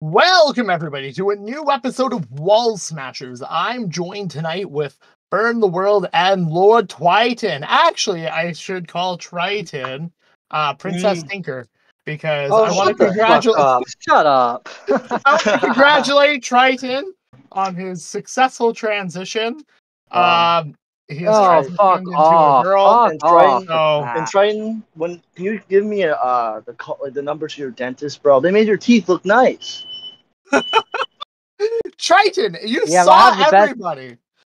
Welcome, everybody, to a new episode of Wall Smashers. I'm joined tonight with Byrne the World and Lord Triton. Actually, I should call Triton uh, Princess Mm. Tinker because Oh, I want to shut the fuck congratulate. up. Shut up. I want to congratulate Triton on his successful transition. Um, he has Oh, fuck into off. a girl. Fuck And Triton- off. So- And. Triton, when can you give me a, uh the call, like, the number to your dentist, bro? They made your teeth look nice. Triton, you Yeah, saw best- everybody.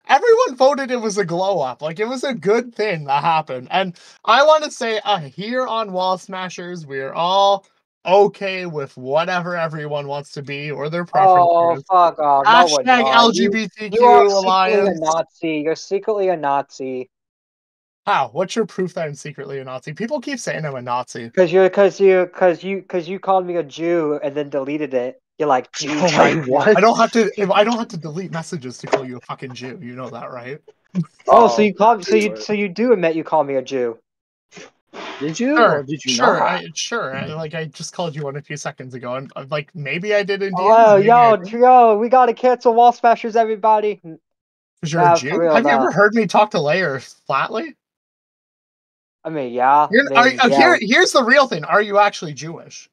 Everyone voted it was a glow up. Like it was a good thing that happened. And I want to say uh, here on Wall Smashers, we're all okay with whatever everyone wants to be or their Oh, preferences. fuck off. Hashtag not. You- LGBTQ You are secretly a. Nazi. You're secretly a Nazi. How? What's your proof that I'm secretly a Nazi? People keep saying I'm a Nazi. Cause you're, cause you, cause you, cause you called me a Jew and then deleted it. You're like Jew. Oh my what? I don't have to. if- I don't have to delete messages to call you a fucking Jew. You know that, right? Oh, so you called, so you, so you do admit you call me a Jew. did you? Sure, or did you sure, not? I, sure. I, like I just called you one a few seconds ago, and uh, like maybe I did indeed. Oh, maybe I yo, didn't. yo, we gotta cancel Wall Smashers, everybody. 'Cause you're Nah, a Jew. real, Have you ever heard me talk to Layer flatly? I mean, yeah. You're, I are, uh, yeah. here, here's the real thing: Are you actually Jewish?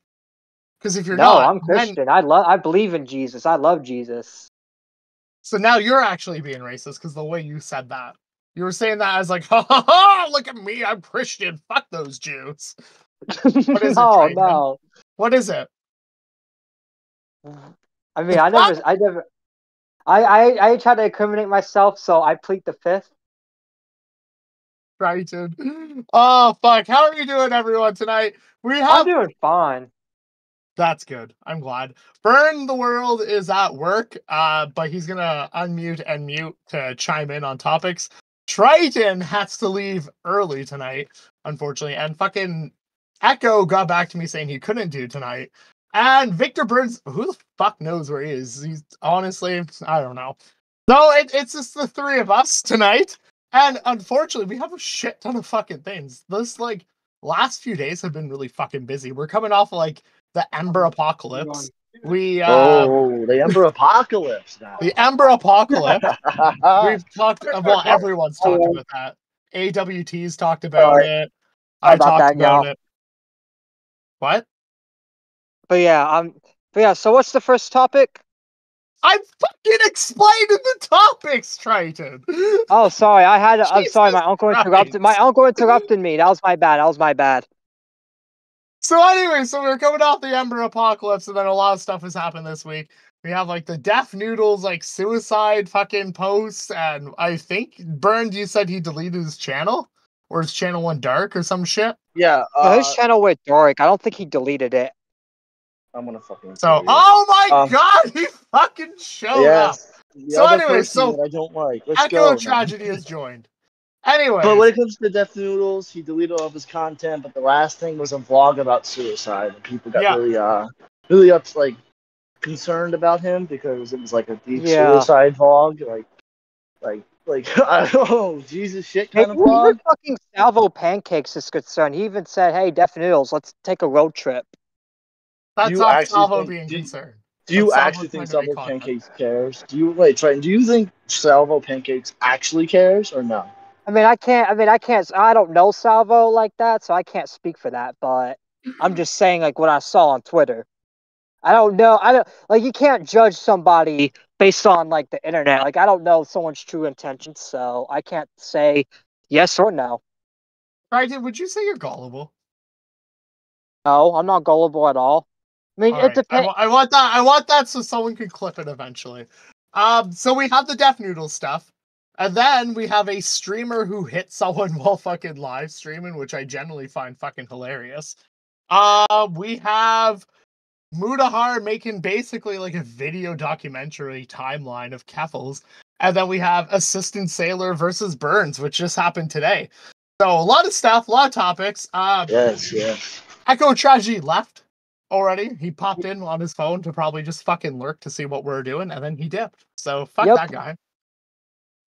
Because if you're no, not, I'm then- Christian. I love, I believe in Jesus. I love Jesus. so now you're actually being racist because the way you said that, you were saying that as like, ha ha ha! Look at me, I'm Christian. Fuck those Jews. is it, oh, no, Triton? no. What is it? I mean, I never, I never, I, I, I try to incriminate myself, so I plead the fifth. Triton. Oh fuck! How are you doing, everyone? Tonight we have I'm doing fine. That's good. I'm glad. Byrne the World is at work, uh, but he's gonna unmute and mute to chime in on topics. Triton has to leave early tonight, unfortunately, and fucking Echo got back to me saying he couldn't do tonight. And Victor Burns, who the fuck knows where he is? He's honestly, I don't know. So it, it's just the three of us tonight. And unfortunately, we have a shit ton of fucking things. This like last few days have been really fucking busy. We're coming off like the Ember Apocalypse. We uh oh, the Ember Apocalypse now. the Ember Apocalypse. We've We've talked well, everyone's talked about that. AWT's talked about Alright. it. How I about talked that, about y'all? it. What? But yeah, um, but yeah. So what's the first topic? I'm fucking explaining the topics, Triton. Oh, sorry, I had. I'm sorry, my uncle interrupted. My uncle interrupted me. That was my bad. That was my bad. So anyway, so we're coming off the Ember Apocalypse, and then a lot of stuff has happened this week. We have like the Def Noodles like suicide fucking posts, and I think Burned, you said he deleted his channel, or his channel went dark or some shit. yeah, No, uh, his channel went dark. I don't think he deleted it. I'm gonna fucking. So oh my Um, god, he fucking showed up. yes. The So anyway, so I don't like. Let's Echo go. Tragedy has joined. Anyway, But when it comes to Def Noodles, he deleted all of his content. But the last thing was a vlog about suicide, and people got Yeah. really, uh, really up, like, concerned about him because it was like a deep Yeah. suicide vlog, like, like, like oh Jesus shit Hey, kind of even vlog. fucking Salvo Pancakes is concerned. He even said, "Hey, Def Noodles, let's take a road trip." that's you not actually Salvo think- being do you- concerned. Do you But Salvo's actually think Salvo. Pancakes cares? Do you wait, Triton? Do you think Salvo Pancakes actually cares or no? I mean, I can't. I mean, I can't. I don't know Salvo like that, so I can't speak for that. But I'm just saying, like what I saw on Twitter. I don't know. I don't like. You can't judge somebody based on like the internet. Like I don't know someone's true intentions, so I can't say yes or no. Triton, would you say you're gullible? No, I'm not gullible at all. I mean, All it right, depends. I want that. I want that so someone can clip it eventually. Um, so we have the Def Noodle stuff, and then we have a streamer who hit someone while fucking live streaming, which I generally find fucking hilarious. Uh, we have Mutahar making basically like a video documentary timeline of Keffals, and then we have Assistant Sailor versus Byrnes, which just happened today. So a lot of stuff, a lot of topics. Uh, Yes, yes. Echo Tragedy left already. He popped in on his phone to probably just fucking lurk to see what we're doing, and then he dipped. So fuck Yep. that guy.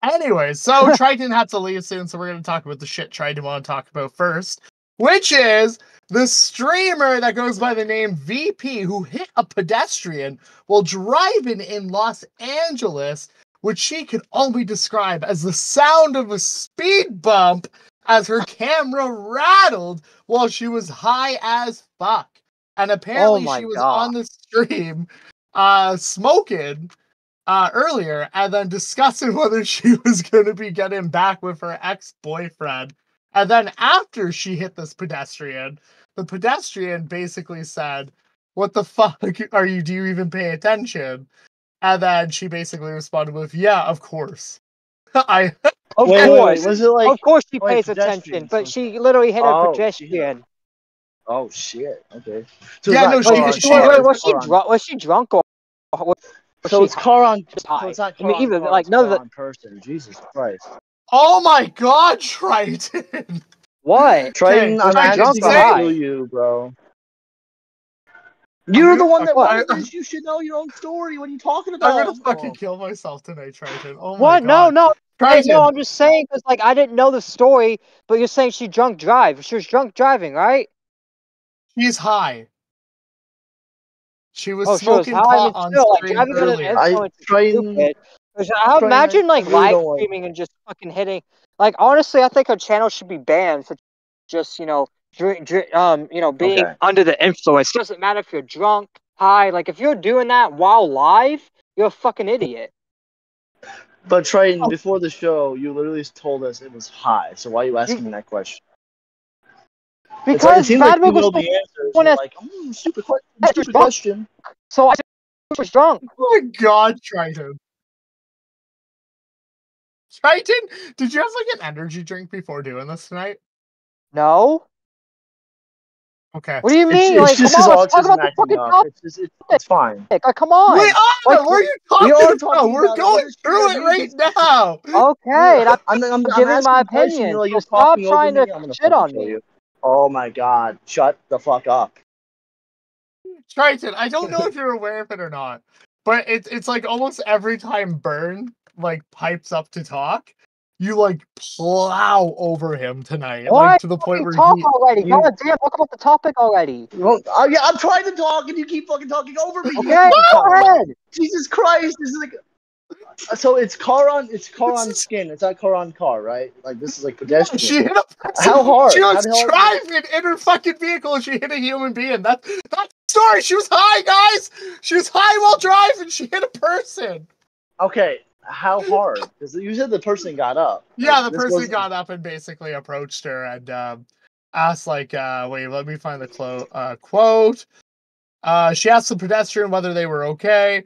Anyways, so Triton had to leave soon, so we're gonna talk about the shit Triton want to talk about first. which is the streamer that goes by the name VP who hit a pedestrian while driving in Los Angeles, which she could only describe as the sound of a speed bump as her camera rattled while she was high as fuck. And apparently my she was God. on the stream uh smoking uh earlier and then discussing whether she was gonna be getting back with her ex-boyfriend. And then after she hit this pedestrian, the pedestrian basically said, What the fuck are you do you even pay attention? And then she basically responded with, Yeah, of course. I Of Wait, wait, course. wait, was it like? of course she like pays attention, but she literally hit Oh, a she hit- pedestrian. Oh shit. Okay. Yeah, it's no, not she- car she- on wait, car, wait, it's was she car on- drunk? Was she drunk or? Or was So she it's car on. So it's not I mean, even car, like it's none of the person. Jesus Christ. Oh my god, Triton! what? Triton, I'm Triton, asking drunk to high? kill you, bro. You're I'm the one that fuck- wrote I- You should know your own story. What are you talking about? I'm gonna fucking kill myself tonight, Triton. Oh my What? No, god. no, hey, Triton, no. I'm just saying because like I didn't know the story, but you're saying she drunk drive. She was drunk driving, right? she's high. She was Oh, she was smoking high. pot on mean, still, like stream driving earlier. I- influence is Triton- stupid. 'Cause I imagine like live streaming and just fucking hitting. Like honestly, I think her channel should be banned for just you know, drink, drink, um, you know, being Okay. under the influence. Doesn't matter if you're drunk, high. Like if you're doing that while live, you're a fucking idiot. But Triton, Oh. before the show, you literally told us it was high. So why are you asking me that question? It's like- it Because seems like you was know so, the answers. when like, mm, stupid, que- stupid wrong. question. so I was drunk. Oh my god, Triton. Triton, did you have like an energy drink before doing this tonight? No. Okay. What do you mean? it's like, just come on, let's talk about the fucking topic. It's, just, it's, it's fine. Like, come on. Wait, Anna, Like, what are you talking, we talking are about? We're about it. going through it right now. Okay, I'm I'm, I'm, giving my opinion, like, so stop trying to me. I'm gonna shit on me. you. Oh my god! Shut the fuck up. Triton, I don't know if you're aware of it or not, but it's it's like almost every time Byrne like pipes up to talk, you like plow over him tonight, Why like to the point where talk he, already. you- God damn, talk about the topic already. Well, uh, yeah, I'm trying to talk, and you keep fucking talking over me. Okay, go ahead. Jesus Christ! This is like. So it's car on, it's car on skin. It's not car on car, right? Like this is like pedestrian. she hit a. How hard? She was driving in her fucking vehicle and she hit a human being. That that's the story. She was high, guys. She was high while driving. She hit a person. Okay, how hard? Because you said the person got up. Yeah, Like, the person wasn't- got up and basically approached her and um, asked, like, uh, wait, let me find the clo- uh, quote. Uh, she asked the pedestrian whether they were okay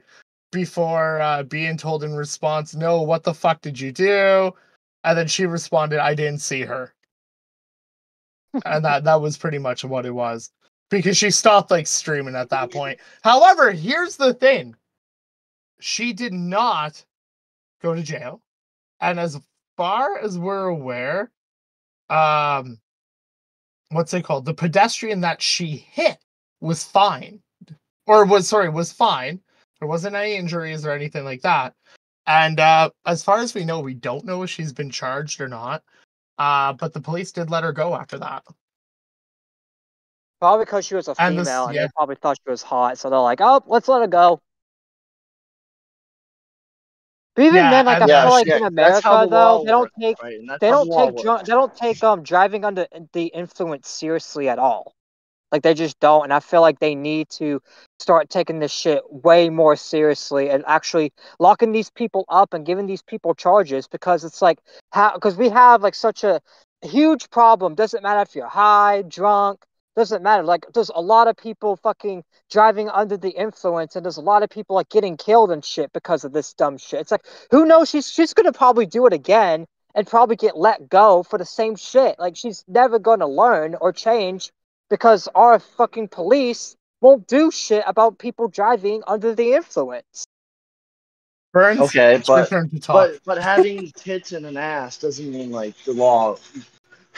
before uh, being told in response, no, what the fuck did you do? And then she responded, I didn't see her. and that, that was pretty much what it was because she stopped like streaming at that point. However, here's the thing she did not go to jail. And as far as we're aware, um, what's it called? The pedestrian that she hit was fine, or was sorry, was fine. There wasn't any injuries or anything like that. And uh, as far as we know, we don't know if she's been charged or not. Uh, but the police did let her go after that. Probably because she was a And this- female, and yeah. they probably thought she was hot, so they're like, "Oh, let's let her go." But even Yeah, then, like I and- feel Yeah, like shit, in America, the though, they don't works, take right? They don't take dr- they don't take um driving under the influence seriously at all. Like they just don't, and I feel like they need to start taking this shit way more seriously and actually locking these people up and giving these people charges because it's like how because we have like such a huge problem. Doesn't matter if you're high, drunk, doesn't matter. Like there's a lot of people fucking driving under the influence, and there's a lot of people like getting killed and shit because of this dumb shit. It's like who knows? She's she's gonna probably do it again and probably get let go for the same shit. Like she's never gonna learn or change because our fucking police won't do shit about people driving under the influence. Byrnes, Okay, it's but turn to talk. but but having tits and an ass doesn't mean like the law.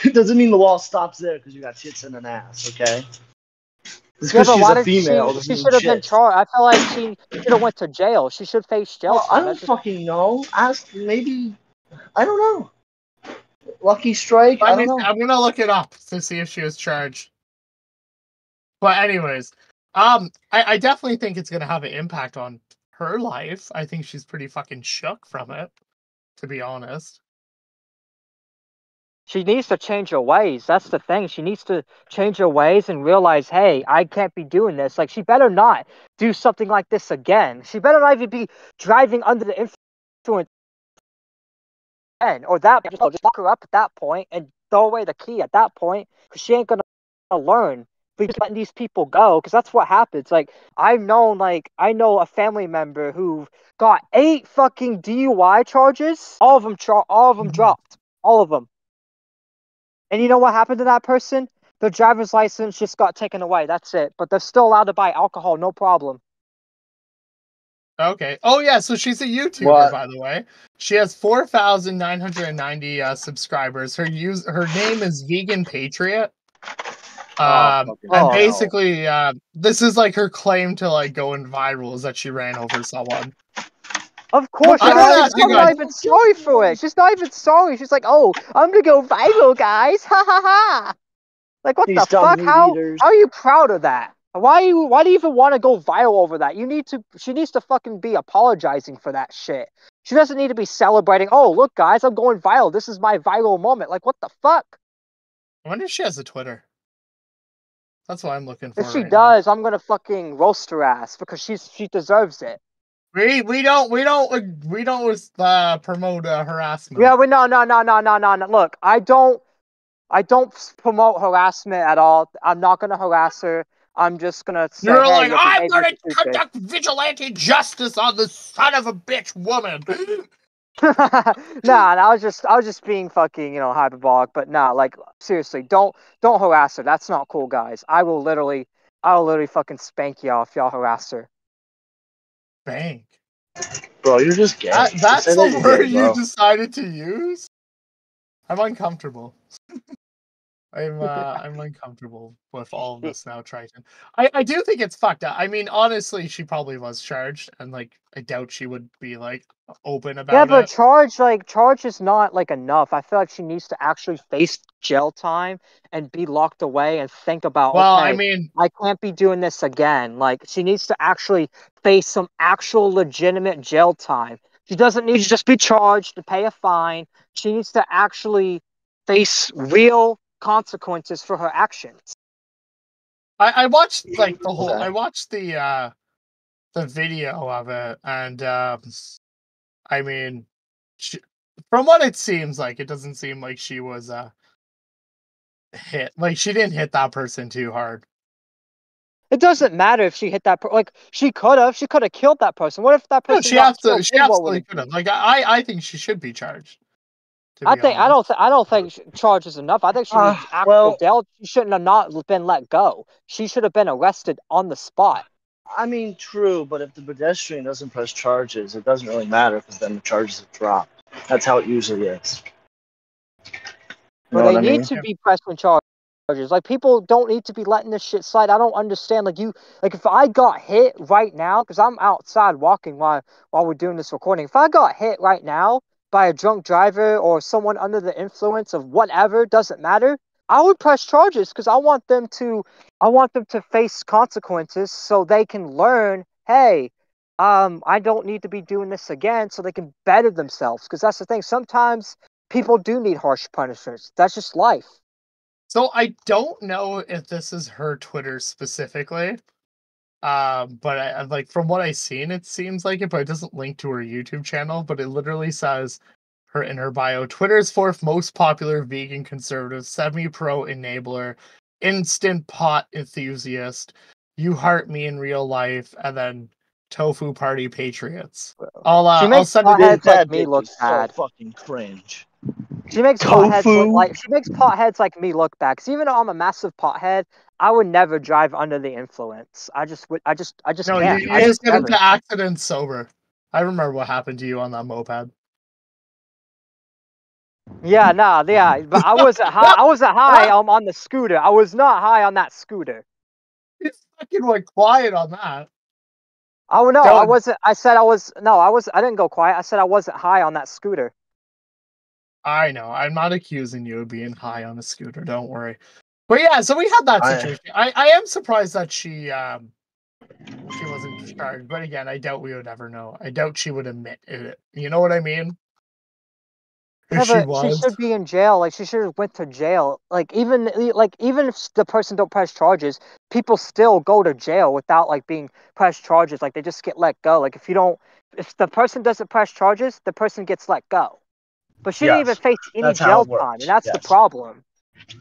It doesn't mean the law stops there because you got tits and an ass. Okay. Just Yeah, because but she's why a did female she? She should have been charged. I feel like she should have went to jail. She should face jail Well, I don't That's just- fucking know. Ask maybe. I don't know. Lucky Strike. I, I don't mean, know. I'm gonna look it up to see if she was charged. But anyways, um, I, I definitely think it's gonna have an impact on her life. I think she's pretty fucking shook from it, to be honest. She needs to change her ways. That's the thing. She needs to change her ways and realize, hey, I can't be doing this. Like, she better not do something like this again. She better not even be driving under the influence. again, Or that, just, just lock her up at that point and throw away the key at that point because she ain't gonna learn. We just letting these people go because that's what happens. Like I've known, like I know a family member who got eight fucking DUI charges. All of them, char- all of them Mhm. dropped. All of them. And you know what happened to that person? Their driver's license just got taken away. That's it. But they're still allowed to buy alcohol, no problem. Okay. Oh yeah, so she's a YouTuber, What? by the way. She has four thousand nine hundred and ninety uh, subscribers. Her use her name is Vegan Patriot. Oh, Um, fucking and Oh, no. basically, uh, this is like her claim to like going viral is that she ran over someone. Of course, I she's gotta not, she's not even sorry for it. She's not even sorry. She's like, "Oh, I'm gonna go viral, guys!" Ha ha ha! Like, what These the fuck? How eaters. how are you proud of that? Why you Why do you even want to go viral over that? You need to. She needs to fucking be apologizing for that shit. She doesn't need to be celebrating. Oh, look, guys, I'm going viral. This is my viral moment. Like, what the fuck? I wonder if she has a Twitter. That's what I'm looking for. If she right now. does, I'm gonna fucking roast her ass because she's she deserves it. we we don't we don't we don't uh, promote uh, harassment. Yeah, we no no no no no no no. Look, I don't I don't promote harassment at all. I'm not gonna harass her. I'm just gonna say, You're hey, like, I'm gonna conduct vigilante justice on this son of a bitch woman. nah, I was just I was just being fucking, you know, hyperbolic, but nah, like seriously, don't don't harass her. That's not cool, guys. I will literally I will literally fucking spank y'all if y'all harass her. Bank. Bro, you're just gay. That, that's the word gay, you decided to use. I'm uncomfortable. I'm uh, I'm uncomfortable with all of this now, Triton. I, I do think it's fucked up. I mean, honestly, she probably was charged, and like I doubt she would be like open about it. Yeah, but it. charge like charge is not like enough. I feel like she needs to actually face jail time and be locked away and think about Well, okay, I mean, I can't be doing this again. Like she needs to actually face some actual legitimate jail time. She doesn't need to just be charged to pay a fine. She needs to actually face real consequences for her actions. I, I watched like the whole. I watched the uh the video of it, and um, I mean, she, from what it seems like, it doesn't seem like she was uh hit. Like she didn't hit that person too hard. It doesn't matter if she hit that per- like she could have. She could have killed that person. What if that No, person she got absolutely, she Then what would absolutely could have. Like I, I think she should be charged. To I be think I don't. Th- I don't think sh- charge is enough. I think she Uh, needs actual well- jail. She shouldn't have not been let go. She should have been arrested on the spot. I mean, true, but if the pedestrian doesn't press charges, it doesn't really matter because then the charges are dropped. That's how it usually is. You But they need mean? to be pressing charges. Like people don't need to be letting this shit slide. I don't understand. Like you, like if I got hit right now, because I'm outside walking while while we're doing this recording. If I got hit right now by a drunk driver or someone under the influence of whatever, doesn't matter. I would press charges because I want them to, I want them to face consequences so they can learn. Hey, um, I don't need to be doing this again, so they can better themselves. Because that's the thing. Sometimes people do need harsh punishments. That's just life. So I don't know if this is her Twitter specifically. Um, but I, I- like from what I've seen, it seems like it, but it doesn't link to her YouTube channel. But it literally says her in her bio: Twitter's fourth most popular vegan conservative, semi-pro enabler, instant pot enthusiast. You heart me in real life, and then tofu party patriots. I'll uh, She I'll makes send potheads it. like That me bitch look bad. So fucking cringe. She makes potheads Tofu. look like she makes potheads like me look bad. 'Cause even though I'm a massive pothead, I would never drive under the influence. I just would. I just. I just No, you, can't. you I just get never. into accidents sober. I remember what happened to you on that moped. Yeah, nah, yeah. But I wasn't high. I wasn't high um, on the scooter. I was not high on that scooter. You fucking went quiet on that. Oh no, I Don't- wasn't. I said I was. No, I was. I didn't go quiet. I said I wasn't high on that scooter. I know. I'm not accusing you of being high on a scooter. Don't worry. But yeah, so we had that situation. I, I, am surprised that she um she wasn't charged. But again, I doubt we would ever know. I doubt she would admit it. You know what I mean? If Yeah, she but she should be in jail. Like she should have went to jail. Like even like even if the person don't press charges, people still go to jail without like being pressed charges. Like they just get let go. Like if you don't, if the person doesn't press charges, the person gets let go. But she didn't even face any that's jail time, and that's the problem.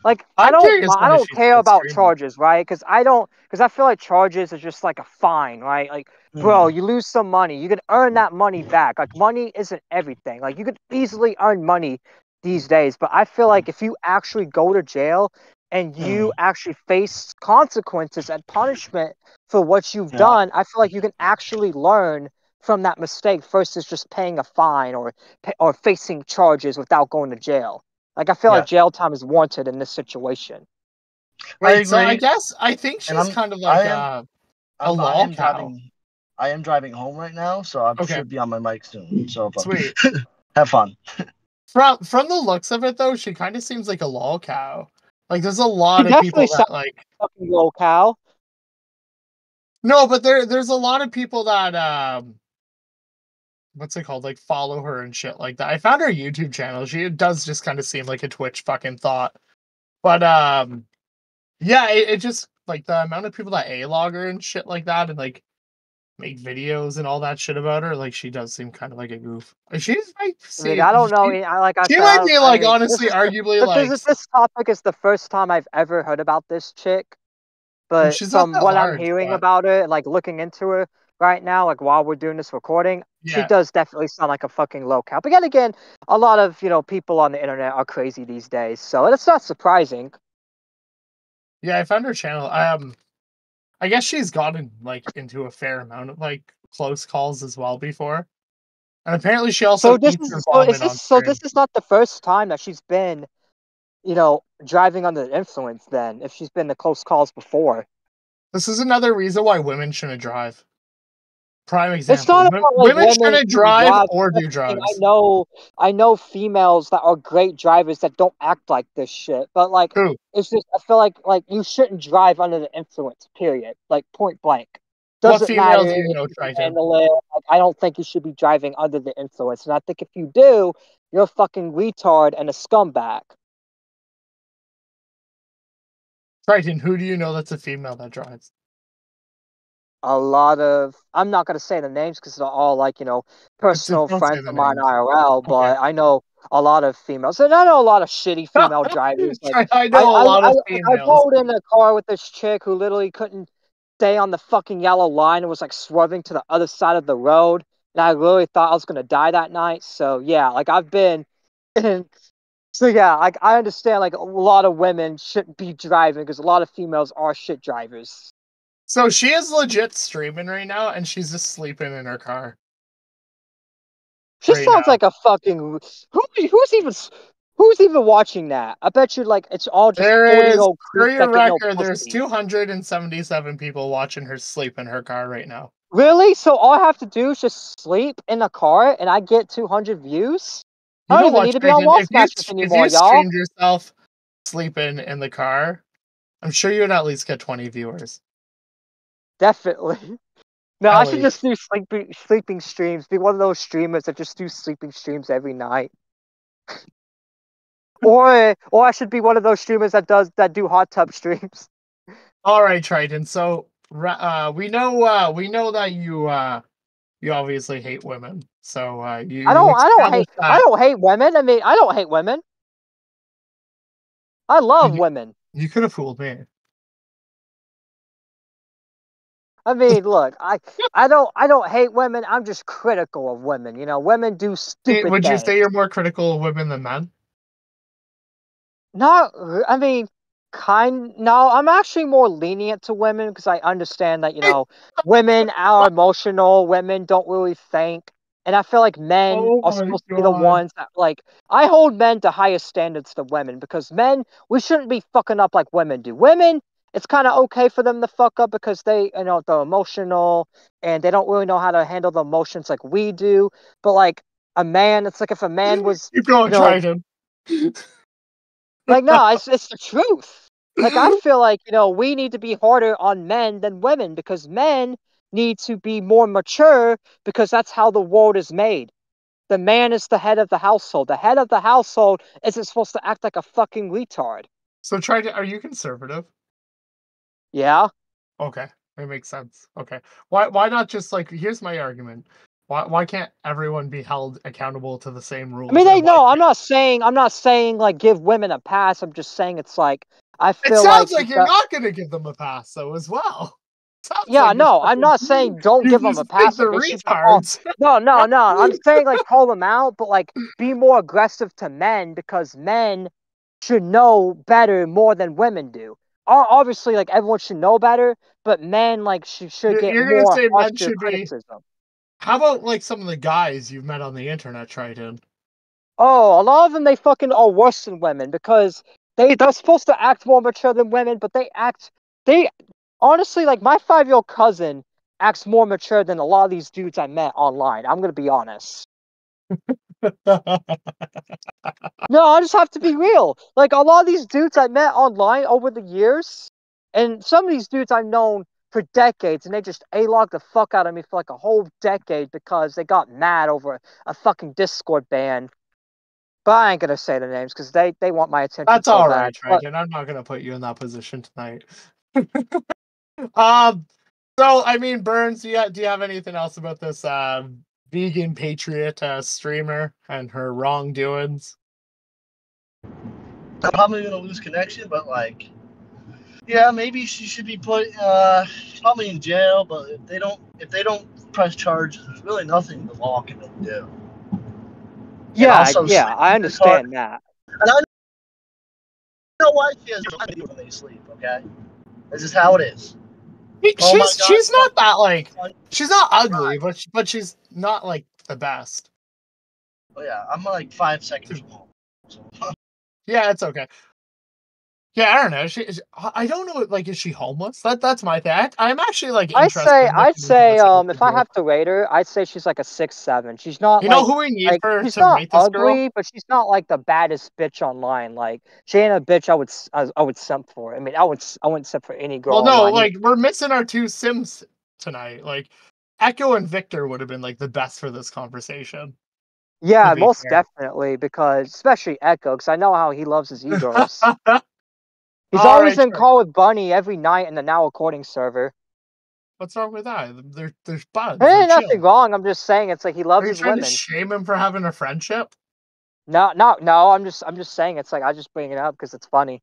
Like I don't, I don't care about streaming. charges, right? Because I don't, because I feel like charges is just like a fine, right? Like bro, Mm-hmm. you lose some money, you can earn that money back. Like money isn't everything. Like you could easily earn money these days, but I feel like if you actually go to jail and you actually face consequences and punishment for what you've Yeah. done, I feel like you can actually learn from that mistake versus just paying a fine or or facing charges without going to jail. Like I feel like jail time is warranted in this situation. Wait, I so I guess I think she's I'm- kind of like I am- uh, a I'm- I am cow. driving. I am driving home right now, so I Okay. should be on my mic soon. So sweet. have fun. From from the looks of it though, she kind of seems like a lol cow. Like there's a lot She of people that like Fucking little cow. no, but there there's a lot of people that um what's it called? Like follow her and shit like that. I found her YouTube channel. She does just kind of seem like a Twitch fucking thought. But um yeah, it, it just like the amount of people that A logger and shit like that and like make videos and all that shit about her, like she does seem kind of like a goof. She's like I mean, I don't know. She, I like I she might be I like mean, honestly this arguably But like this, is, this topic is the first time I've ever heard about this chick. But from what large, I'm hearing but- about her, like looking into her right now, like while we're doing this recording, she does definitely sound like a fucking low cap. But yet again, a lot of you know people on the internet are crazy these days, so it's not surprising. Yeah, I found her channel. Um, I guess she's gotten like into a fair amount of like close calls as well before, and apparently she also So this is so is this so this is not the first time that she's been, you know, driving under the influence. Then if she's been to close calls before. This is another reason why women shouldn't drive. Prime example. It's not about like women shouldn't drive or do drugs. I know, I know females that are great drivers that don't act like this shit. But like, Who? it's just I feel like like you shouldn't drive under the influence. Period. Like point blank. Doesn't matter do you know, you can Triton? handle it. Like, I don't think you should be driving under the influence. And I think if you do, you're a fucking retard and a scumbag. Triton, who do you know that's a female that drives? A lot of I'm not gonna say the names because they're all like you know personal friends of mine names. IRL, but I know a lot of females, and I know a lot of shitty female drivers. Like, I know a I, lot I, of I, I females. rolled in a car with this chick who literally couldn't stay on the fucking yellow line and was like swerving to the other side of the road, and I really thought I was gonna die that night. So yeah, like I've been, so yeah, like I understand like a lot of women shouldn't be driving because a lot of females are shit drivers. So she is legit streaming right now, and she's just sleeping in her car. She right sounds now. like a fucking who? Who's even who's even watching that? I bet you like it's all just There is, for your that get no record, there's 277 people watching her sleep in her car right now. Really? So all I have to do is just sleep in a car and I get two hundred views? I don't even what, need to be on? Wall if you, Smashers if you y'all. streamed yourself sleeping in the car, I'm sure you'd at least get 20 viewers. Definitely. No, I should just do sleeping sleeping streams. Be one of those streamers that just do sleeping streams every night. or or I should be one of those streamers that does that do hot tub streams. All right, Triton. So uh, we know uh, we know that you uh, you obviously hate women. So uh, you I don't you I don't hate that. I don't hate women. I mean I don't hate women. I love Mhm. women. You could have fooled me. I mean, look, I I don't I don't hate women. I'm just critical of women. You know, women do stupid Would you say you're more critical of women than men? Not, I mean, kind. No, I'm actually more lenient to women because I understand that you know, women are emotional. Women don't really think, and I feel like men Oh are supposed to be the ones that like. I hold men to higher standards than women because men we shouldn't be fucking up like women do. Women, it's kind of okay for them to fuck up because they, you know, they're emotional and they don't really know how to handle the emotions like we do. But like a man, it's like if a man was Keep going, No. Triton. Like, no, it's it's the truth. Like, I feel like you know we need to be harder on men than women because men need to be more mature because that's how the world is made. The man is the head of the household. The head of the household isn't supposed to act like a fucking retard. So try to. Are you conservative? Yeah. Okay, it makes sense. Okay, why why not just like? Here's my argument. Why why can't everyone be held accountable to the same rules? I mean, they no. I'm can't- saying I'm not saying like give women a pass. I'm just saying it's like I feel It sounds like, like, you you're got- not going to give them a pass, though, as well. Yeah, like no, I'm not saying don't give them a pass. They're like, they should be called- retards. No, no, no. I'm saying like call them out, but like be more aggressive to men because men should know better more than women do. Obviously, like everyone should know better, but men like should should get you're more say men should be- How about like some of the guys you've met on the internet, Triton? Oh, a lot of them they fucking are worse than women because they they're supposed to act more mature than women, but they act they honestly like my five year old cousin acts more mature than a lot of these dudes I met online. I'm gonna be honest. No, I just have to be real. Like a lot of these dudes I met online over the years, and some of these dudes I've known for decades, and they just a-log the fuck out of me for like a whole decade because they got mad over a fucking Discord ban. But I ain't gonna say the names because they they want my attention. That's so all right, But- I'm not gonna put you in that position tonight. um. So I mean, Byrnes, do you do you have anything else about this uh, vegan patriot uh, streamer and her wrongdoings? I'm probably gonna lose connection, but like, yeah, maybe she should be put uh, probably in jail. But if they don't, if they don't press charges, there's really nothing the law can do. yeah, also yeah, I in the car. understand that. And I know why she has time to do when they sleep. Okay, this is how it is. Oh she's God, not that like she's not ugly, but she, but she's not like the best. Oh yeah, I'm like five seconds. So, Yeah, it's okay. Yeah, I don't know. She, is- I I don't know. Like, is she homeless? That that's my thing. I, I'm actually like. I'd say I'd say um if I have to rate her, I'd say she's like a six seven. She's not you like, know who we need like for she's to not rate this girl? ugly, but she's not like the baddest bitch online. Like she ain't a bitch. I would I would simp for. I mean, I would I wouldn't simp for any girl. Well, no, online. like we're missing our two Sims tonight. Like, Echo and Victor would have been like the best for this conversation. yeah, most fair. definitely because especially Echo, because I know how he loves his e girls. He's All always right, in sure. call with Bunny every night in the now recording server. What's wrong with that? There, there's buds. Eh, there ain't nothing chill. wrong. I'm just saying it's like he Are loves you his trying women. to shame him for having a friendship? No, no, no. I'm just, I'm just saying it's like I just bring it up because it's funny.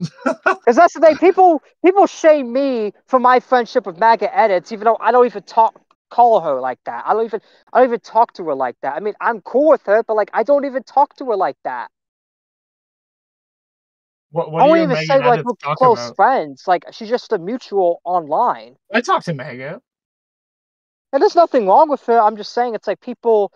Because that's the thing. People, people shame me for my friendship with Maggot Edits, even though I don't even talk, call her like that. I don't even, I don't even talk to her like that. I mean, I'm cool with her, but like I don't even talk to her like that. What, what I won't even say like we're close about? friends. Like she's just a mutual online. I talk to Megan. And there's nothing wrong with her. I'm just saying it's like people,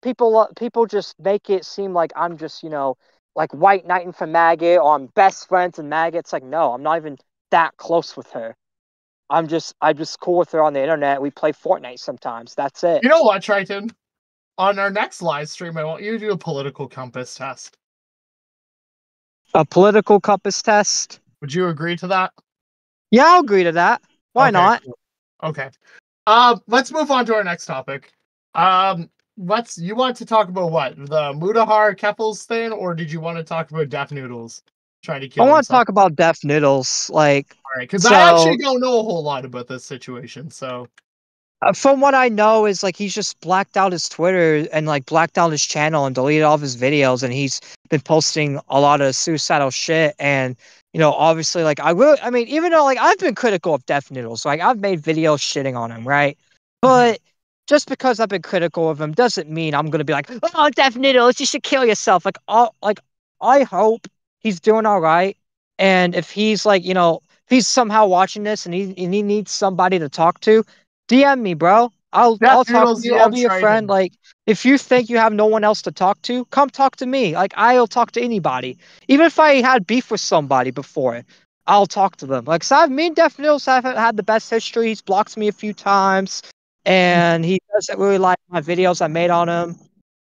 people, uh, people just make it seem like I'm just, you know, like white knighting for Maggot or I'm best friends with Maggot. It's like no, I'm not even that close with her. I'm just, I'm just cool with her on the internet. We play Fortnite sometimes. That's it. You know what, Triton? On our next live stream, I want you to do a political compass test. A political compass test. Would you agree to that? Yeah, I'll agree to that. Why Okay, not? cool. Okay. Um, let's move on to our next topic. Um, let's. You want to talk about what the Mutahar Keffals thing, or did you want to talk about Def Noodles trying to kill? I want to talk about Def Noodles. Like, All right, because I actually don't know a whole lot about this situation. So Uh, from what I know, is like he's just blacked out his Twitter and like blacked out his channel and deleted all of his videos, and he's been posting a lot of suicidal shit. And you know, obviously, like I will. I mean, even though like I've been critical of Def Noodles, like I've made videos shitting on him, right? Mm-hmm. But just because I've been critical of him doesn't mean I'm gonna be like, oh, Def Noodles, you should kill yourself. Like, all like I hope he's doing all right, and if he's like, you know, if he's somehow watching this and he and he needs somebody to talk to, DM me, bro. I'll I'll talk to you. I'll be your friend. Like, if you think you have no one else to talk to, come talk to me. Like, I'll talk to anybody. Even if I had beef with somebody before, I'll talk to them. Like, so I've me and Def have had the best history. He's blocked me a few times, and he doesn't really like my videos I made on him.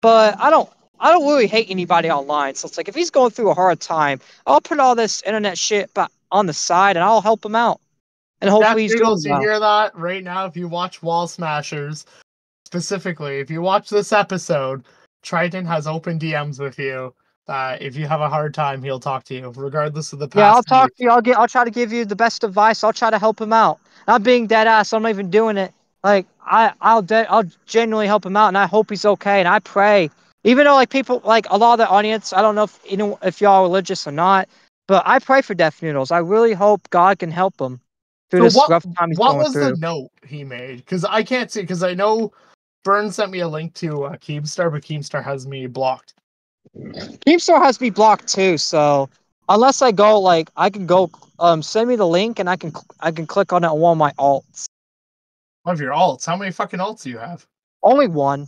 But I don't I don't really hate anybody online. So it's like if he's going through a hard time, I'll put all this internet shit but on the side and I'll help him out. And hopefully he's doing Noodles, you hear that right now? If you watch Wall Smashers, specifically, if you watch this episode, Triton has open DMs with you. That if you have a hard time, he'll talk to you, regardless of the past. Yeah, I'll talk to you. I'll get. I'll try to give you the best advice. I'll try to help him out. Not being dead ass. I'm not even doing it. Like I, I'll, de- I'll genuinely help him out, and I hope he's okay. And I pray, even though like people, like a lot of the audience, I don't know if you know if y'all are religious or not, but I pray for Def Noodles. I really hope God can help him through So this what, rough time he's what going was through. the note he made? Because I can't see. Because I know Byrne sent me a link to uh, Keemstar, but Keemstar has me blocked. Keemstar has me blocked too, so unless I go like I can go um send me the link and I can cl- I can click on it on one of my alts. One of your alts. How many fucking alts do you have? Only one.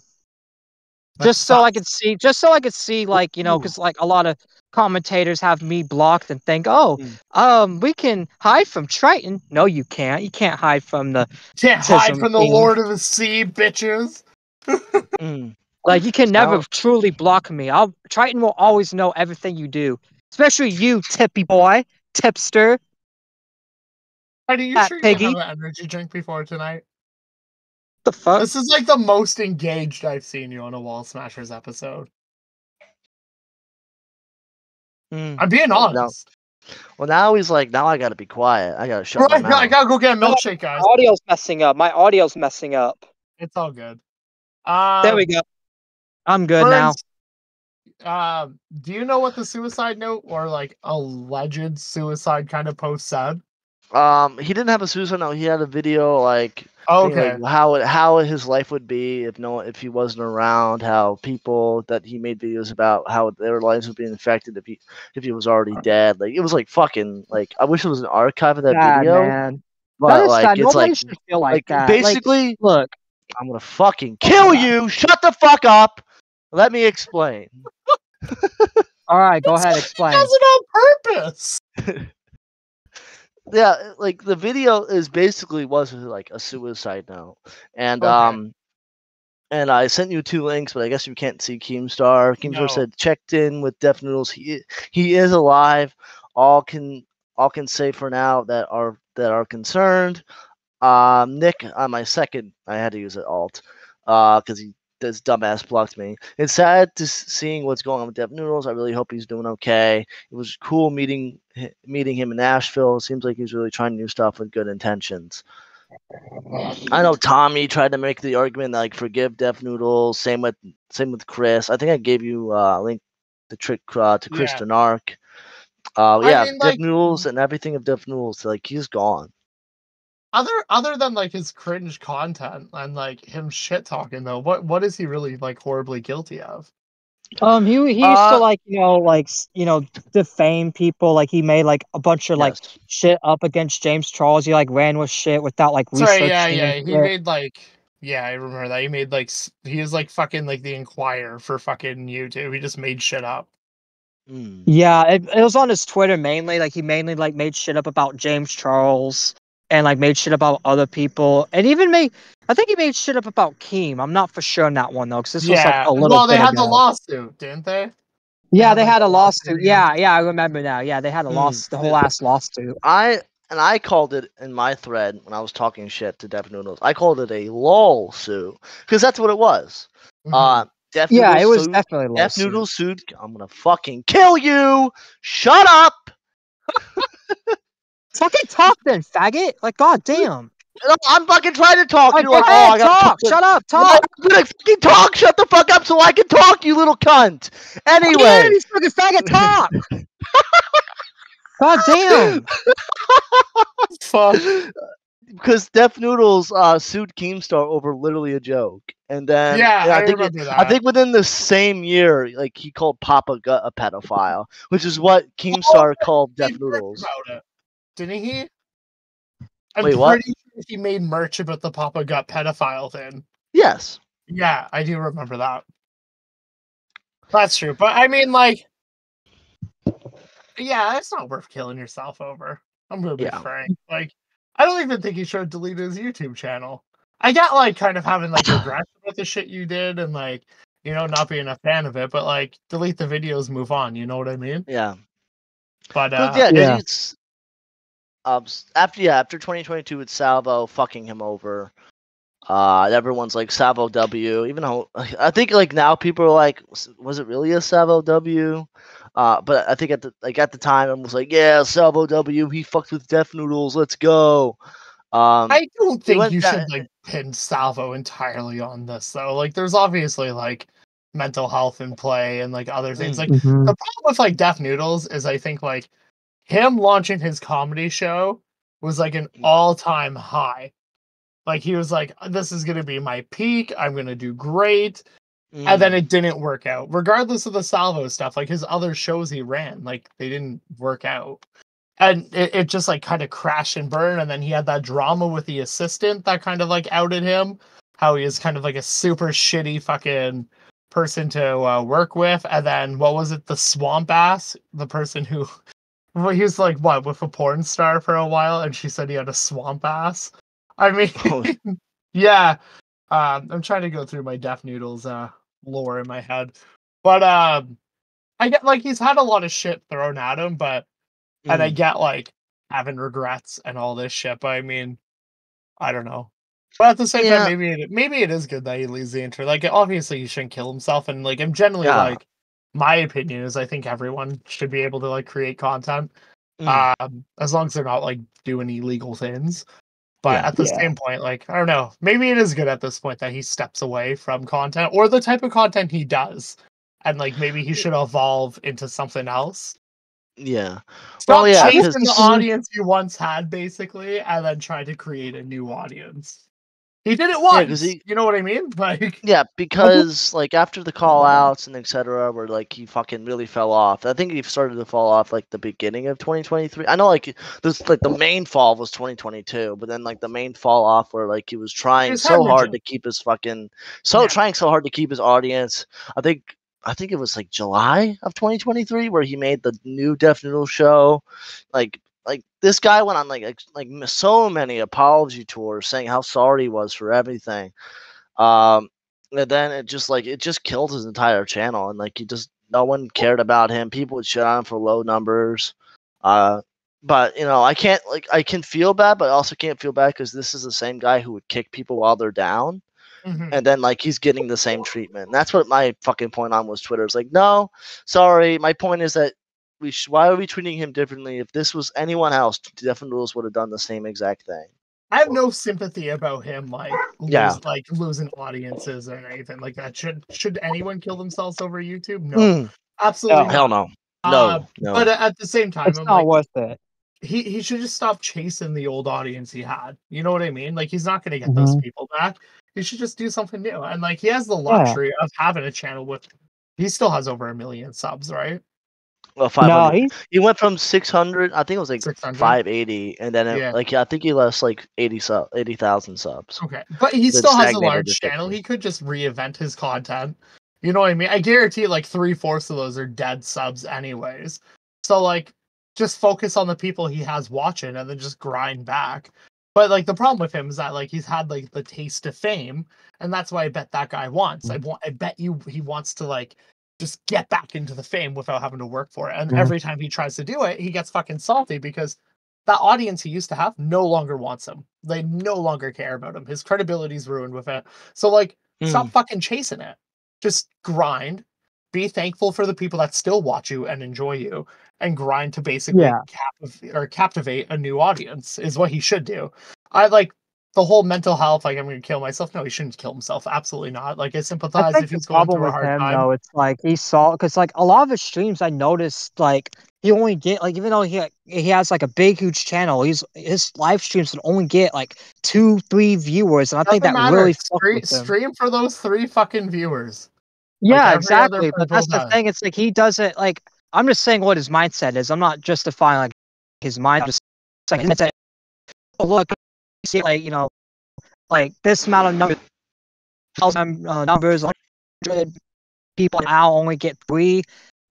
Just so I could see, just so I could see, like you know, because like a lot of commentators have me blocked and think, oh, Mm. um, we can hide from Triton. No, you can't. You can't hide from the Can't hide from the. Lord of the Sea, bitches. Mm. like. You can never Now- truly block me. I'll Triton will always know everything you do, especially you, Tippy boy, tipster. Are you sure you piggy. have an energy drink before tonight? The fuck? This is like the most engaged I've seen you on a Wall Smashers episode. Mm. I'm being No. honest. Well, now he's like, now I gotta be quiet. I gotta shut Right, I gotta go get a milkshake, guys. My audio's messing up. My audio's messing up. It's all good. Uh, there we go. I'm good now. Uh, do you know what the suicide note or like alleged suicide kind of post said? Um, he didn't have a suicide note. He had a video like being, Okay. like, how it, how his life would be if no if he wasn't around. How people that he made videos about how their lives would be infected if he if he was already dead. Like it was like fucking like I wish there was an archive of that God, video. man. But that is like sad. it's Nobody like should feel like, like that. Like, basically look, I'm gonna fucking kill you. Shut the fuck up. Let me explain. all right, go ahead, Explain. He explain. does it on purpose. yeah like the video is basically was like a suicide note and Okay. um and i sent you two links but i guess you can't see keemstar keemstar No. said checked in with def noodles he he is alive all can all can say for now that are that are concerned um nick on my second i had to use it alt uh because he this dumbass blocked me. It's sad to seeing what's going on with Def Noodles. I really hope he's doing okay. It was cool meeting meeting him in Nashville. It seems like he's really trying new stuff with good intentions. I know Tommy tried to make the argument like forgive Def Noodles. Same with same with Chris. I think I gave you uh, a link the trick uh, to Chris Yeah. Denark. Uh, I yeah, mean, Deaf like- Noodles and everything of Def Noodles. Like he's gone. Other other than like his cringe content and like him shit talking though, what what is he really like horribly guilty of? Um, he he used Uh, to like you know like you know defame people. Like he made like a bunch of like shit up against James Charles. He like ran with shit without like Sorry, researching. yeah, yeah. and He shit. made like yeah, I remember that. He made like he is like fucking like the Inquirer for fucking YouTube. He just made shit up. Mm. Yeah, it, it was on his Twitter mainly. Like he mainly like made shit up about James Charles and like made shit about other people, and even made. I think he made shit up about Keem. I'm not for sure on that one though, because this was like a little. well, they bit had the lawsuit, didn't they? Yeah, had, they like, had a lawsuit. lawsuit, Yeah, yeah, I remember now. Yeah, they had a Mm. loss, the whole ass lawsuit. I and I called it in my thread when I was talking shit to Def Noodles. I called it a lol suit because that's what it was. Mhm. Uh, Deaf Yeah, Noodles it was sued- definitely a Deaf lawsuit. Noodle sued. I'm gonna fucking kill you. Shut up. Fucking talk then, faggot. Like, god damn. I'm fucking trying to talk. Like, You're go like, oh, I gotta talk. talk. Shut up, talk. I'm gonna fucking talk. Shut the fuck up so I can talk, you little cunt. Yeah, Anyway, you fucking faggot, talk. god damn. Fuck. because Def Noodles uh, sued Keemstar over literally a joke, and then yeah, and I, I think it- that. I think within the same year, like he called Papa Gut a pedophile, which is what Keemstar called Def Noodles. About didn't he? I'm Wait, what? pretty sure he made merch about the Papa Gut pedophile thing. Yes. Yeah, I do remember that. That's true, but I mean, like, yeah, it's not worth killing yourself over. I'm gonna be Yeah. frank. Like, I don't even think he should delete his YouTube channel. I got like kind of having like regret about the shit you did and like you know, not being a fan of it, but like delete the videos, move on. You know what I mean? Yeah. But uh, But yeah, 'cause Yeah. it's um after yeah after 2022 with Salvo fucking him over. Uh, everyone's like Salvo W. Even though I think like now people are like, was, was it really a Salvo W? Uh, but I think at the like at the time I was like, yeah, Salvo W. He fucked with Def Noodles. Let's go. Um, I don't think went you that- should like pin Salvo entirely on this though. Like, there's obviously like mental health in play and like other things. Mm. Like Mhm. the problem with like Def Noodles is I think like him launching his comedy show was like an Mm. all-time high. Like he was like, "This is gonna be my peak. I'm gonna do great," and then mm, it didn't work out. Regardless of the Salvo stuff, like his other shows he ran, like they didn't work out, and it, it just like kind of crashed and burned. And then he had that drama with the assistant that kind of like outed him, how he is kind of like a super shitty fucking person to uh, work with. And then what was it, the swamp ass, the person who. Well, he was like what with a porn star for a while, and she said he had a swamp ass. I mean, Oh. yeah. Um, I'm trying to go through my Def Noodles uh lore in my head, but um, I get like he's had a lot of shit thrown at him, but and I mm. get like having regrets and all this shit. But I mean, I don't know. But at the same Yeah. time, maybe it, maybe it is good that he leaves the intro. Like, obviously, he shouldn't kill himself, and like, I'm generally Yeah. like, my opinion is, I think everyone should be able to like create content, Mm. um, as long as they're not like doing illegal things. But Yeah. at the Yeah. same point, like, I don't know, maybe it is good at this point that he steps away from content or the type of content he does, and like maybe he should evolve into something else. yeah. Stop Well, yeah, 'cause chasing the audience you once had, basically, and then try to create a new audience. He did it once. 'cause he- you know what I mean? Like, Yeah, because like after the call mm-hmm. outs and etc., where like he fucking really fell off. I think he started to fall off like the beginning of 2023. I know like this like the main fall was 2022, but then like the main fall off where like he was trying so hard to keep his fucking so Yeah. trying so hard to keep his audience. I think I think it was like July of 2023 where he made the new Def Noodle show. Like like this guy went on like like so many apology tours saying how sorry he was for everything. Um and then it just like it just killed his entire channel and like he just no one cared about him. People would shit on him for low numbers. Uh but you know, I can't like I can feel bad, but I also can't feel bad because this is the same guy who would kick people while they're down mhm. and then like he's getting the same treatment. And that's what my fucking point on was Twitter. It's like, no, sorry. My point is that we sh- why are we treating him differently? If this was anyone else, Def Noodles would have done the same exact thing. I have no sympathy about him, like, lose, Yeah. like losing audiences or anything like that. Should should anyone kill themselves over YouTube? No, Mm, absolutely No. hell no, no, Uh, no. But at the same time, It's I'm not like, worth it. he he should just stop chasing the old audience he had. You know what I mean? Like he's not going to get those people back. He should just do something new. And like he has the luxury of having a channel with. He still has over a million subs, right? Well, No, 500. he's he went from 600. I think it was like 580, and then it, Yeah. like I think he lost like 80 sub, 80,000 subs. Okay, but he still has a large channel. He could just reinvent his content. You know what I mean? I guarantee like three fourths of those are dead subs, anyways. So like, just focus on the people he has watching, and then just grind back. But like the problem with him is that like he's had like the taste of fame, and that's why I bet that guy wants. I mm-hmm. want. I bet you he wants to like just get back into the fame without having to work for it. And Mhm. every time he tries to do it, he gets fucking salty because that audience he used to have no longer wants him. They no longer care about him. His credibility's ruined with it. So like stop Hmm. fucking chasing it. Just grind. Be thankful for the people that still watch you and enjoy you and grind to basically Yeah. captiv- or captivate a new audience is what he should do. I like the whole mental health, like I'm gonna kill myself. No, he shouldn't kill himself. Absolutely not. Like I I sympathize think if he's going through a with hard him time. though, it's like he saw because like a lot of his streams, I noticed like he only get like even though he he has like a big huge channel, he's his live streams would only get like two three viewers, and I think Doesn't that matter. really Stream, stream for those three fucking viewers. Yeah, other exactly. But that's the thing. It's like he doesn't like. I'm just saying what his mindset is. I'm not justifying like his mind. I'm just saying his mindset. Oh, look, see, like you know, like this amount of numbers, thousand uh, numbers, hundred people now only get three,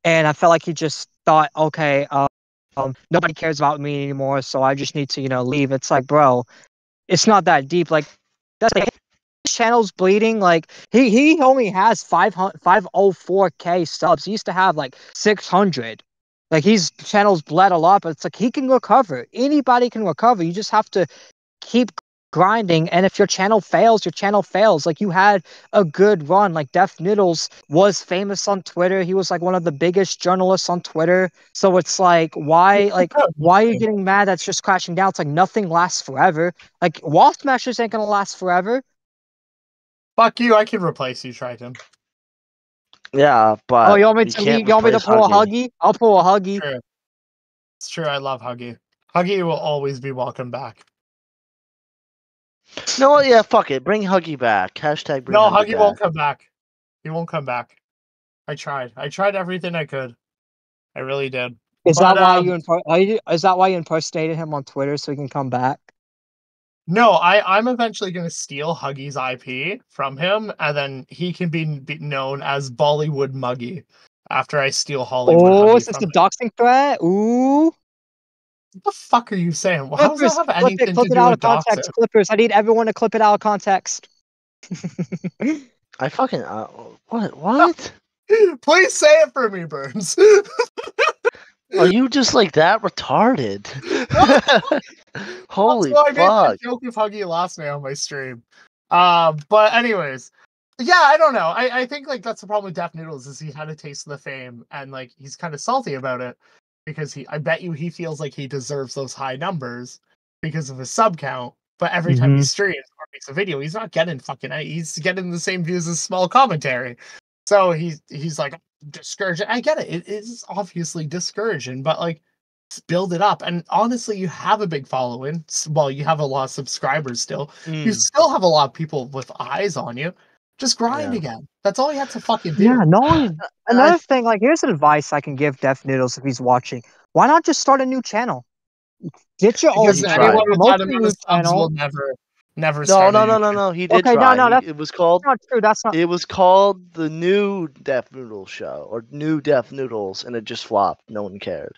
and I felt like he just thought, okay, um, um, nobody cares about me anymore, so I just need to you know leave. It's like, bro, it's not that deep. Like that's like his channel's bleeding. Like he he only has 500 504k subs. He used to have like 600. Like he's channel's bled a lot, but it's like he can recover. Anybody can recover. You just have to keep grinding. And if your channel fails, your channel fails. Like you had a good run. Like Def Noodles was famous on Twitter. He was like one of the biggest journalists on Twitter. So it's like why like why are you getting mad that's just crashing down? It's like nothing lasts forever. Like Wall Smashers ain't gonna last forever. Fuck you, I can replace you, Triton. Yeah, but oh, you want me to can't you want me to replace pull a Huggy. huggy? I'll pull a huggy. True. It's true, I love Huggy. Huggy will always be welcome back. No, yeah, fuck it. Bring Huggy back. Hashtag bring no, Huggy, Huggy back. won't come back. He won't come back. I tried. I tried everything I could. I really did. Is But, that why um, you impo- are you, is that why you impersonated him on Twitter so he can come back? No, I, I'm eventually going to steal Huggy's IP from him, and then he can be, be known as Bollywood Muggy after I steal Hollywood. Oh, Huggy is this from a doxing threat? Ooh. What the fuck are you saying? How does Clippers, that have clip anything it, clip to it do out with of context. doxing? Clippers. I need everyone to clip it out of context. I fucking uh, what? What? Please say it for me, Burns. Are you just like that retarded? Holy so I made fuck! joke of Huggy last night on my stream. Um, but anyways, yeah, I don't know. I, I think like that's the problem with Def Noodles is he had a taste of the fame and like he's kind of salty about it because he I bet you he feels like he deserves those high numbers because of his sub count. But every time he Mhm. streams or makes a video, he's not getting fucking he's getting the same views as small commentary. So he's he's like discouraging. I get it. It is obviously discouraging, but like build it up. And honestly, you have a big following. Well, you have a lot of subscribers still. You Mm, still have a lot of people with eyes on you. Just grind Yeah. again. That's all you have to fucking do. Yeah, no one. and I- Another thing, like, here's advice I can give Def Noodles if he's watching. Why not just start a new channel? Get your own Because he channel, tried. anyone with promote that the amount new of subs channel. will never, never no, start. no, a no, no, no. He did Okay, no, try. no, He- that's- it was called. That's not true. That's not. It was called the new Def Noodle Show or New Def Noodles, and it just flopped. No one cared.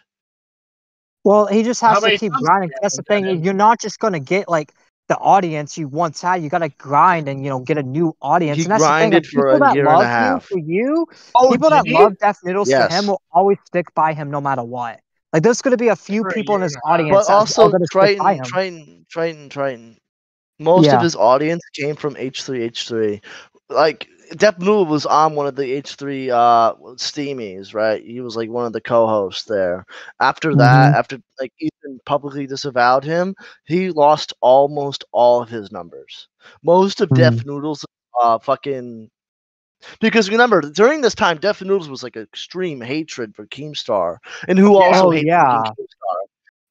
Well, he just How has to keep grinding. That's the thing. You're not just gonna get like the audience you once had. You gotta grind and you know get a new audience. He and that's grinded the thing. for Like, people a that year and a love half. you for you, Oh, people that did love Def Noodles for Yes. him will always stick by him no matter what. Like there's gonna be a few For a people in his and a half. audience But also, gonna stick by Triton. Triton, Triton, Triton. Most Yeah. of his audience came from H3H3. Like Noodle was on one of the H3 uh steamies, right? He was like one of the co-hosts there. After that, after like Ethan publicly disavowed him, he lost almost all of his numbers. Most of Def Noodles uh fucking because remember during this time Def Noodles was like extreme hatred for Keemstar and who also Oh, hated yeah. Keemstar.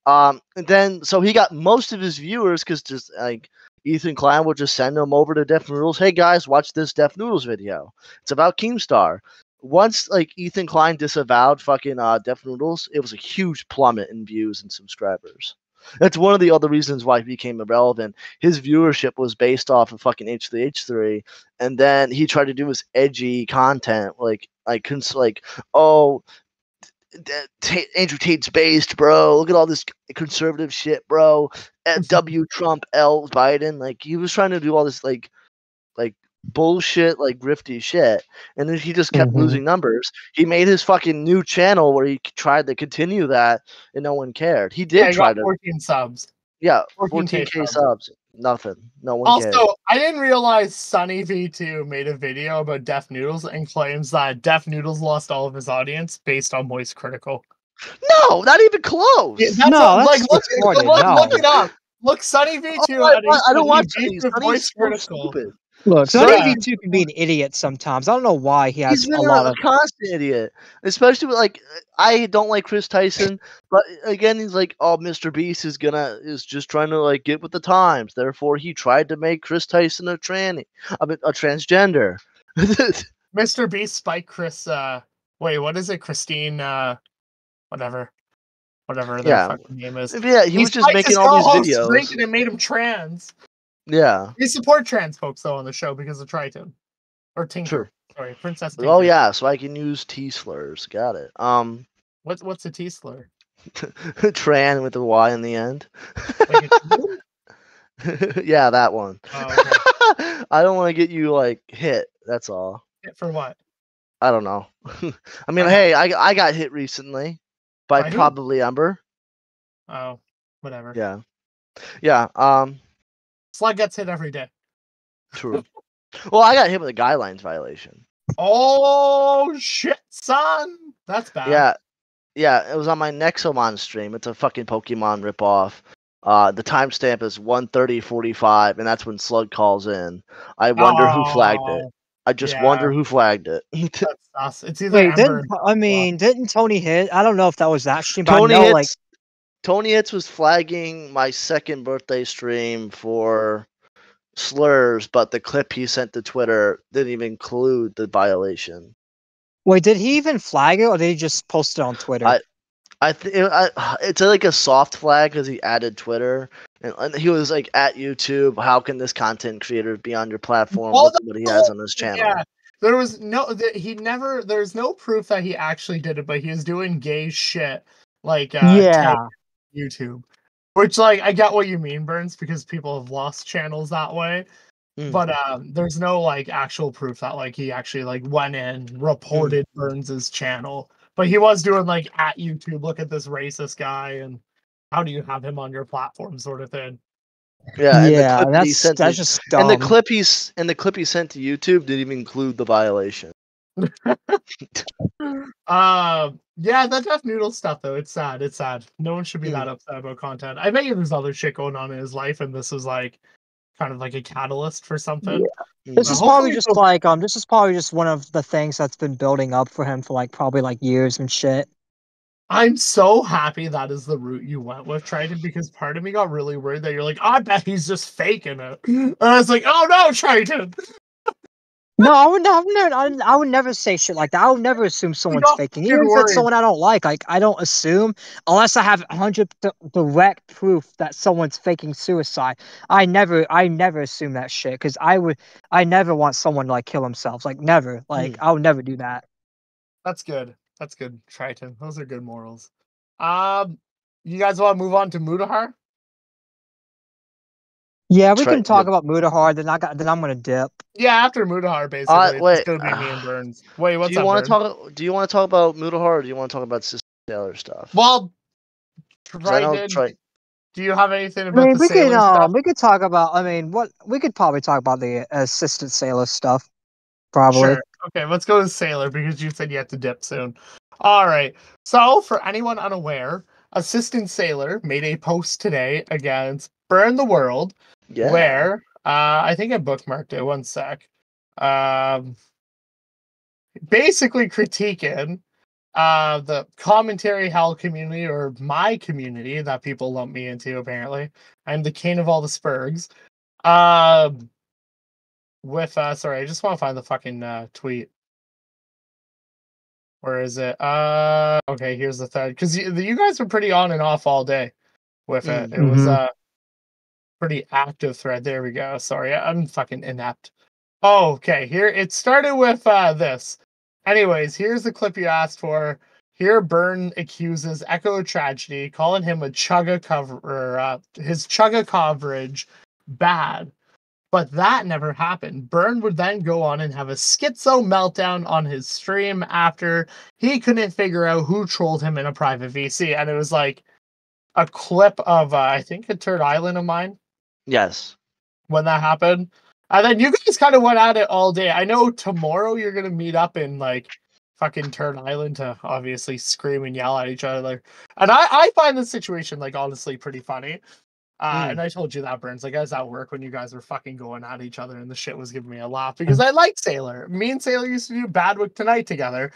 Um and then so he got most of his viewers because just like Ethan Klein would just send them over to Def Noodles. Hey guys, watch this Def Noodles video. It's about Keemstar. Once like Ethan Klein disavowed fucking uh, Deaf Noodles, it was a huge plummet in views and subscribers. That's one of the other reasons why he became irrelevant. His viewership was based off of fucking H3H3, and then he tried to do his edgy content, like like cons- like oh, Ta- Andrew Tate's based, bro. Look at all this conservative shit, bro. W Trump L Biden, like he was trying to do all this like like bullshit, like grifty shit, and then he just kept Mhm. losing numbers. He made his fucking new channel where he tried to continue that, and no one cared. He did Yeah, I try to, 14 subs. yeah, 14K 14k subs. subs, nothing, no one cared. Also, I didn't realize Sunny V2 made a video about Def Noodles and claims that Def Noodles lost all of his audience based on Moist Critical. No, not even close. Yeah, that's No, what- that's like look, look, no. look it up. Look, Sunny V2 Oh, I, had a- I don't he watch beefed these. with Sonny's Moist so Critical. stupid. Look, So, Sunny yeah. V2 can be an idiot sometimes. I don't know why he has He's a been lot a of. constant idiot, especially with like I don't like Chris Tyson, but again he's like, oh, Mr. Beast is gonna is just trying to like get with the times. Therefore, he tried to make Chris Tyson a tranny, I mean, a transgender. Mr. Beast spiked Chris. Uh, wait, what is it? Christine. Uh, whatever, whatever their Yeah. fucking name is. yeah, he, was just making his all these videos. drink and made him trans. Yeah, We support trans folks though on the show because of Triton or Tinker. True. Sorry, Princess. Tinker. Oh yeah, so I can use T slurs. Got it. Um, What's what's a T slur? Tran with the Y in the end. Like yeah, that one. Oh, okay. I don't want to get you like hit. That's all. Hit For what? I don't know. I mean, Uh-huh. hey, I I got hit recently by, By probably Ember. Oh, whatever. Yeah, yeah. Um, Slug gets hit every day. true. well, I got hit with a guidelines violation. Oh shit, son. That's bad. Yeah, yeah. It was on my Nexomon stream. It's a fucking Pokemon ripoff. Uh, the timestamp is 1:30:45, and that's when Slug calls in. I wonder who flagged it. Oh, I just wonder who flagged it. That's us. It's either Wait, Ember. didn't I mean didn't Tony hit? I don't know if that was that stream, but Tony I know Hits, like Tony Hits was flagging my second birthday stream for slurs, but the clip he sent to Twitter didn't even include the violation. wait, did he even flag it or did he just post it on Twitter? I- I think I, it's like a soft flag because he added Twitter and, and he was like at YouTube. How can this content creator be on your platform? Well, Look what he has on his channel. Yeah. There was no that he never there's no proof that he actually did it, but he was doing gay shit like uh yeah. To YouTube. Which like I get what you mean, Burns, because people have lost channels that way. Mm. But um there's no like actual proof that like he actually like went in, reported Burns's channel. But he was doing like at YouTube, look at this racist guy and how do you have him on your platform sort of thing. Yeah, and yeah, the clip that he that's sent that's to, just dumb. and the clip he's and the clip he sent to YouTube didn't even include the violation. Um, yeah, that Def Noodle stuff though, it's sad. It's sad. No one should be Hmm. that upset about content. I bet you there's other shit going on in his life, and this is like kind of like a catalyst for something. Mm. This Well, is probably just he'll- like um this is probably just one of the things that's been building up for him for like probably like years and shit. I'm so happy that is the route you went with, Triton, because part of me got really worried that you're like, I bet he's just faking it. And I was like, oh no, Triton. No, I would never, never I, I would never say shit like that. I would never assume someone's don't faking. get Even if it's someone I don't like, like I don't assume unless I have hundred direct proof that someone's faking suicide. I never, I never assume that shit because I would, I never want someone to like kill themselves. Like never, like I would never do that. That's good. That's good, Triton. Those are good morals. Um, you guys want to move on to Mutahar? Yeah, we Try- can talk yeah. about Mutahar. Then I got, then I'm gonna dip. Yeah, after Mutahar, basically. it's wait, gonna be me and uh, Burns. Wait, what's do you want to talk? Do you want to talk about Mutahar or do you want to talk about Sister Taylor stuff? Well, I know Triton, Tri- do you have anything about I about mean, the we could, sailor um, stuff? we could talk about. I mean, what we could probably talk about the assistant sailor stuff. Probably. Sure. Okay, let's go to Sailor because you said you had to dip soon. All right. So, for anyone unaware, Assistant Sailor made a post today against Byrne the World, yeah. where uh, I think I bookmarked it. One sec. Um, basically critiquing uh, the commentary hell community or my community that people lump me into. Apparently, I'm the king of all the Spurgs. Um, with uh, sorry, I just want to find the fucking uh, tweet. Where is it? Uh, okay, here's the thread because you, you guys were pretty on and off all day with it. It was Mhm. Pretty active thread. There we go. Sorry, I'm fucking inept. Oh, okay. Here it started with uh, this. Anyways, here's the clip you asked for. Here, Byrne accuses Echo of Tragedy, calling him a chugga cover, uh, his chugga coverage bad. But that never happened. Byrne would then go on and have a schizo meltdown on his stream after he couldn't figure out who trolled him in a private VC. And it was like a clip of, uh, I think, a Turd Island of mine Yes. when that happened. And then you guys kind of went at it all day. I know tomorrow you're gonna meet up in like fucking Turd Island to obviously scream and yell at each other. And I, I find this situation like honestly pretty funny. Uh, Mm. And I told you that, Burns. Like I was at work when you guys were fucking going at each other, and the shit was giving me a laugh because I like Sailor. Me and Sailor used to do Badwick Tonight together,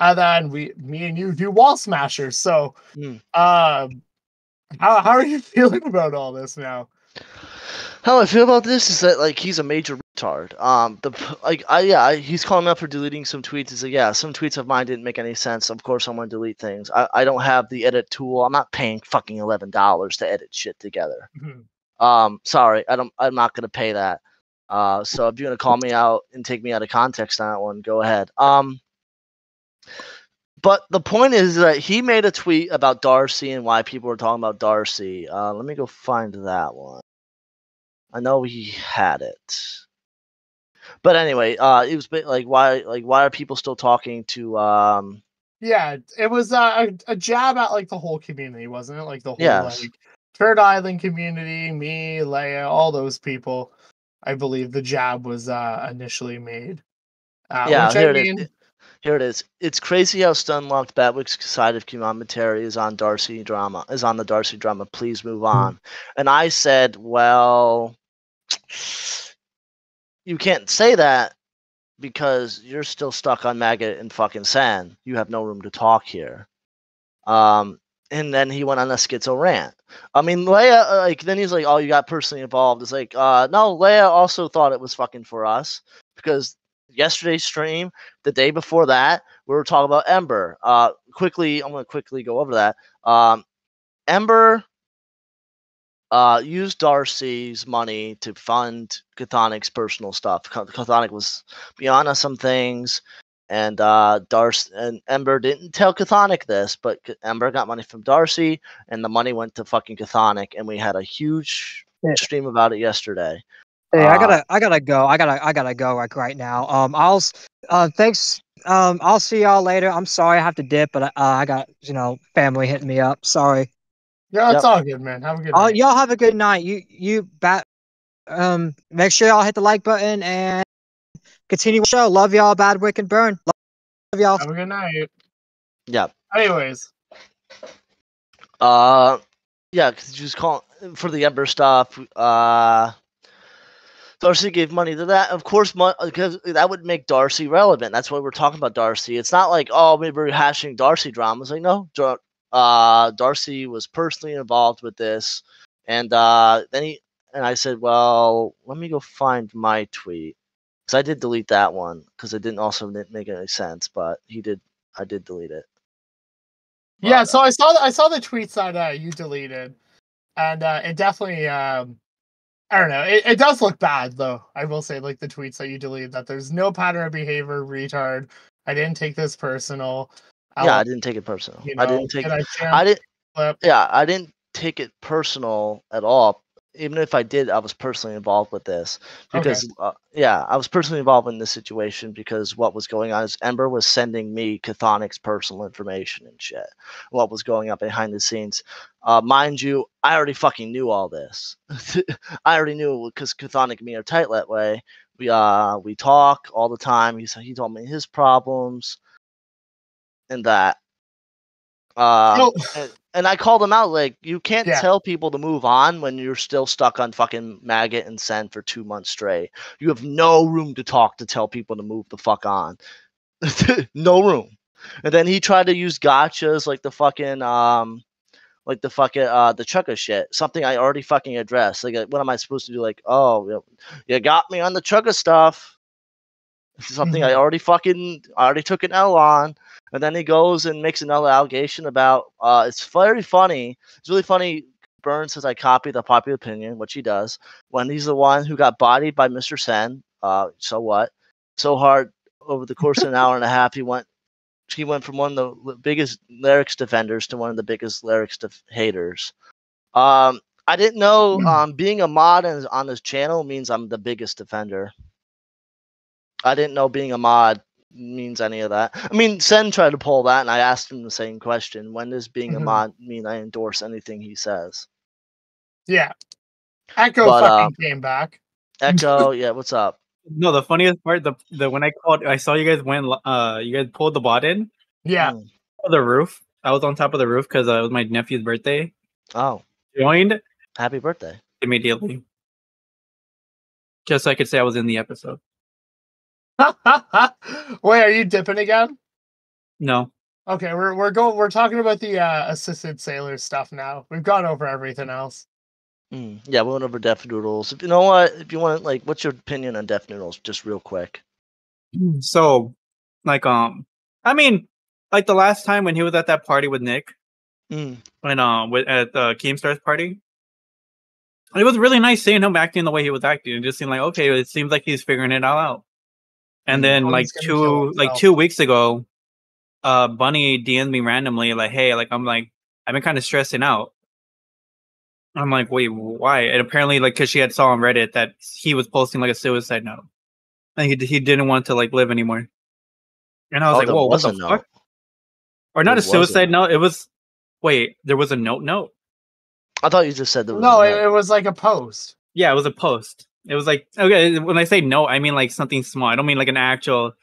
and then we, me and you, do Wall Smashers. So, Mm. um, how how are you feeling about all this now? How I feel about this is that like he's a major retard. Um, the like I yeah I, he's calling me out for deleting some tweets. He's like yeah some tweets of mine didn't make any sense. Of course I'm gonna delete things. I, I don't have the edit tool. I'm not paying fucking eleven dollars to edit shit together. Um, sorry, I don't. I'm not gonna pay that. Uh, so if you're gonna call me out and take me out of context on that one, go ahead. Um, but the point is that he made a tweet about Darcy and why people were talking about Darcy. Uh, let me go find that one. I know he had it. But anyway, uh, it was bit like why like why are people still talking to um Yeah, it was uh, a, a jab at like the whole community, wasn't it? Like the whole Yes. like Turd Island community, me, Leia, all those people. I believe the jab was uh, initially made. Uh, yeah which I mean, Here it is. It's crazy how Stunlocked Badwick's side of commentary is on Darcy drama is on the Darcy drama. Please move on. And I said, well, you can't say that because you're still stuck on Maggot and fucking San. You have no room to talk here. Um, and then he went on a schizo rant. I mean, Leia, uh, like, then he's like, "Oh, you got personally involved." It's like, uh, no, Leia also thought it was fucking for us because yesterday's stream, the day before that, we were talking about Ember. Uh, quickly, I'm gonna quickly go over that. Um, Ember uh, used Darcy's money to fund Cathonic's personal stuff. Ca- Cathonic was beyond us some things, and uh, Darcy and Ember didn't tell Cathonic this, but Ember got money from Darcy, and the money went to fucking Cathonic, and we had a huge Yeah. stream about it yesterday. Hey, I Uh, gotta, I gotta go. I gotta, I gotta go like right now. Um, I'll, uh, thanks. Um, I'll see y'all later. I'm sorry I have to dip, but uh, I got, you know, family hitting me up. Sorry. yeah, it's Yep. all good, man. Have a good Uh, night. y'all have a good night. You, you bat. Um, make sure y'all hit the like button and continue the show. Love y'all, Bad Badwick and Burn. Love y'all. Have a good night. Yep. Anyways, Uh, yeah, because she was calling for the Ember stuff. Uh, Darcy gave money to that. Of course, because that would make Darcy relevant. That's why we're talking about Darcy. It's not like oh, maybe we're hashing Darcy drama. It's like no, uh, Darcy was personally involved with this, and uh, then he and I said, well, let me go find my tweet because I did delete that one because it didn't also didn't make any sense. But he did. I did delete it. yeah. But, So I saw, I saw the tweets that uh, you deleted, and uh, it definitely, um, I don't know. It, it does look bad, though. I will say, like the tweets that you deleted, that there's no pattern of behavior, retard. I didn't take this personal. yeah, I didn't take it personal. you know, I didn't take. I, I didn't. clip. yeah, I didn't take it personal at all. Even if I did, I was personally involved with this Okay. because, uh, yeah, I was personally involved in this situation because what was going on is Ember was sending me Cathonic's personal information and shit. What was going on behind the scenes, uh, mind you, I already fucking knew all this. I already knew because Cathonic and me are tight that way. We uh we talk all the time. He said he told me his problems and that. Um, and, I called him out like you can't Yeah. tell people to move on when you're still stuck on fucking maggot and send for two months straight. You have no room to talk to tell people to move the fuck on. no room. And then he tried to use gotchas like the fucking um like the fucking uh the chugga shit. Something I already fucking addressed. Like uh, what am I supposed to do? Like, oh you- got me on the chugga stuff. Something I already fucking I already took an L on. And then he goes and makes another allegation about uh it's very funny. It's really funny. Burns says I copy the popular opinion, which he does, when he's the one who got bodied by Mr. Sen. Uh so what? So hard over the course of an hour and a half he went he went from one of the biggest lyrics defenders to one of the biggest lyrics def- haters. Um I didn't know um being a mod on, on this channel means I'm the biggest defender. I didn't know being a mod means any of that. I mean, Sen tried to pull that, and I asked him the same question. When does being a Mhm. mod mean I endorse anything he says? Yeah. Echo But, uh, fucking came back. Echo, yeah, what's up? No, the funniest part, the the when I called, I saw you guys went. Uh, you guys pulled the bot in Yeah. Mm. the roof. I was on top of the roof because uh, it was my nephew's birthday. Oh, Joined happy birthday. immediately, just so I could say I was in the episode. Wait, are you dipping again? No, Okay, we're we're going. We're talking about the uh, assisted sailor stuff now. We've gone over everything else. Mm, yeah, we went over Def Noodles. If you know what, if you want, like, what's your opinion on Def Noodles? Just real quick. so like um, I mean, like the last time when he was at that party with Nick, Mm, when um with at the Keemstar's party. It was really nice seeing him acting the way he was acting. It just seemed like okay, it seems like he's figuring it all out. And then Oh, like he's gonna kill two like two weeks ago, uh Bunny DM'd me randomly like, hey, like I'm like I've been kind of stressing out. I'm like, wait, why? And apparently, like, because she had saw on Reddit that he was posting like a suicide note, and he he didn't want to like live anymore. And I was Oh, like, there whoa, what the fuck? Or not There a was a suicide note. It was. Wait, there was a note. Note. I thought you just said there was. No, a it, note. it was like a post. Yeah, it was a post. It was like okay. When I say no, I mean like something small. I don't mean like an actual,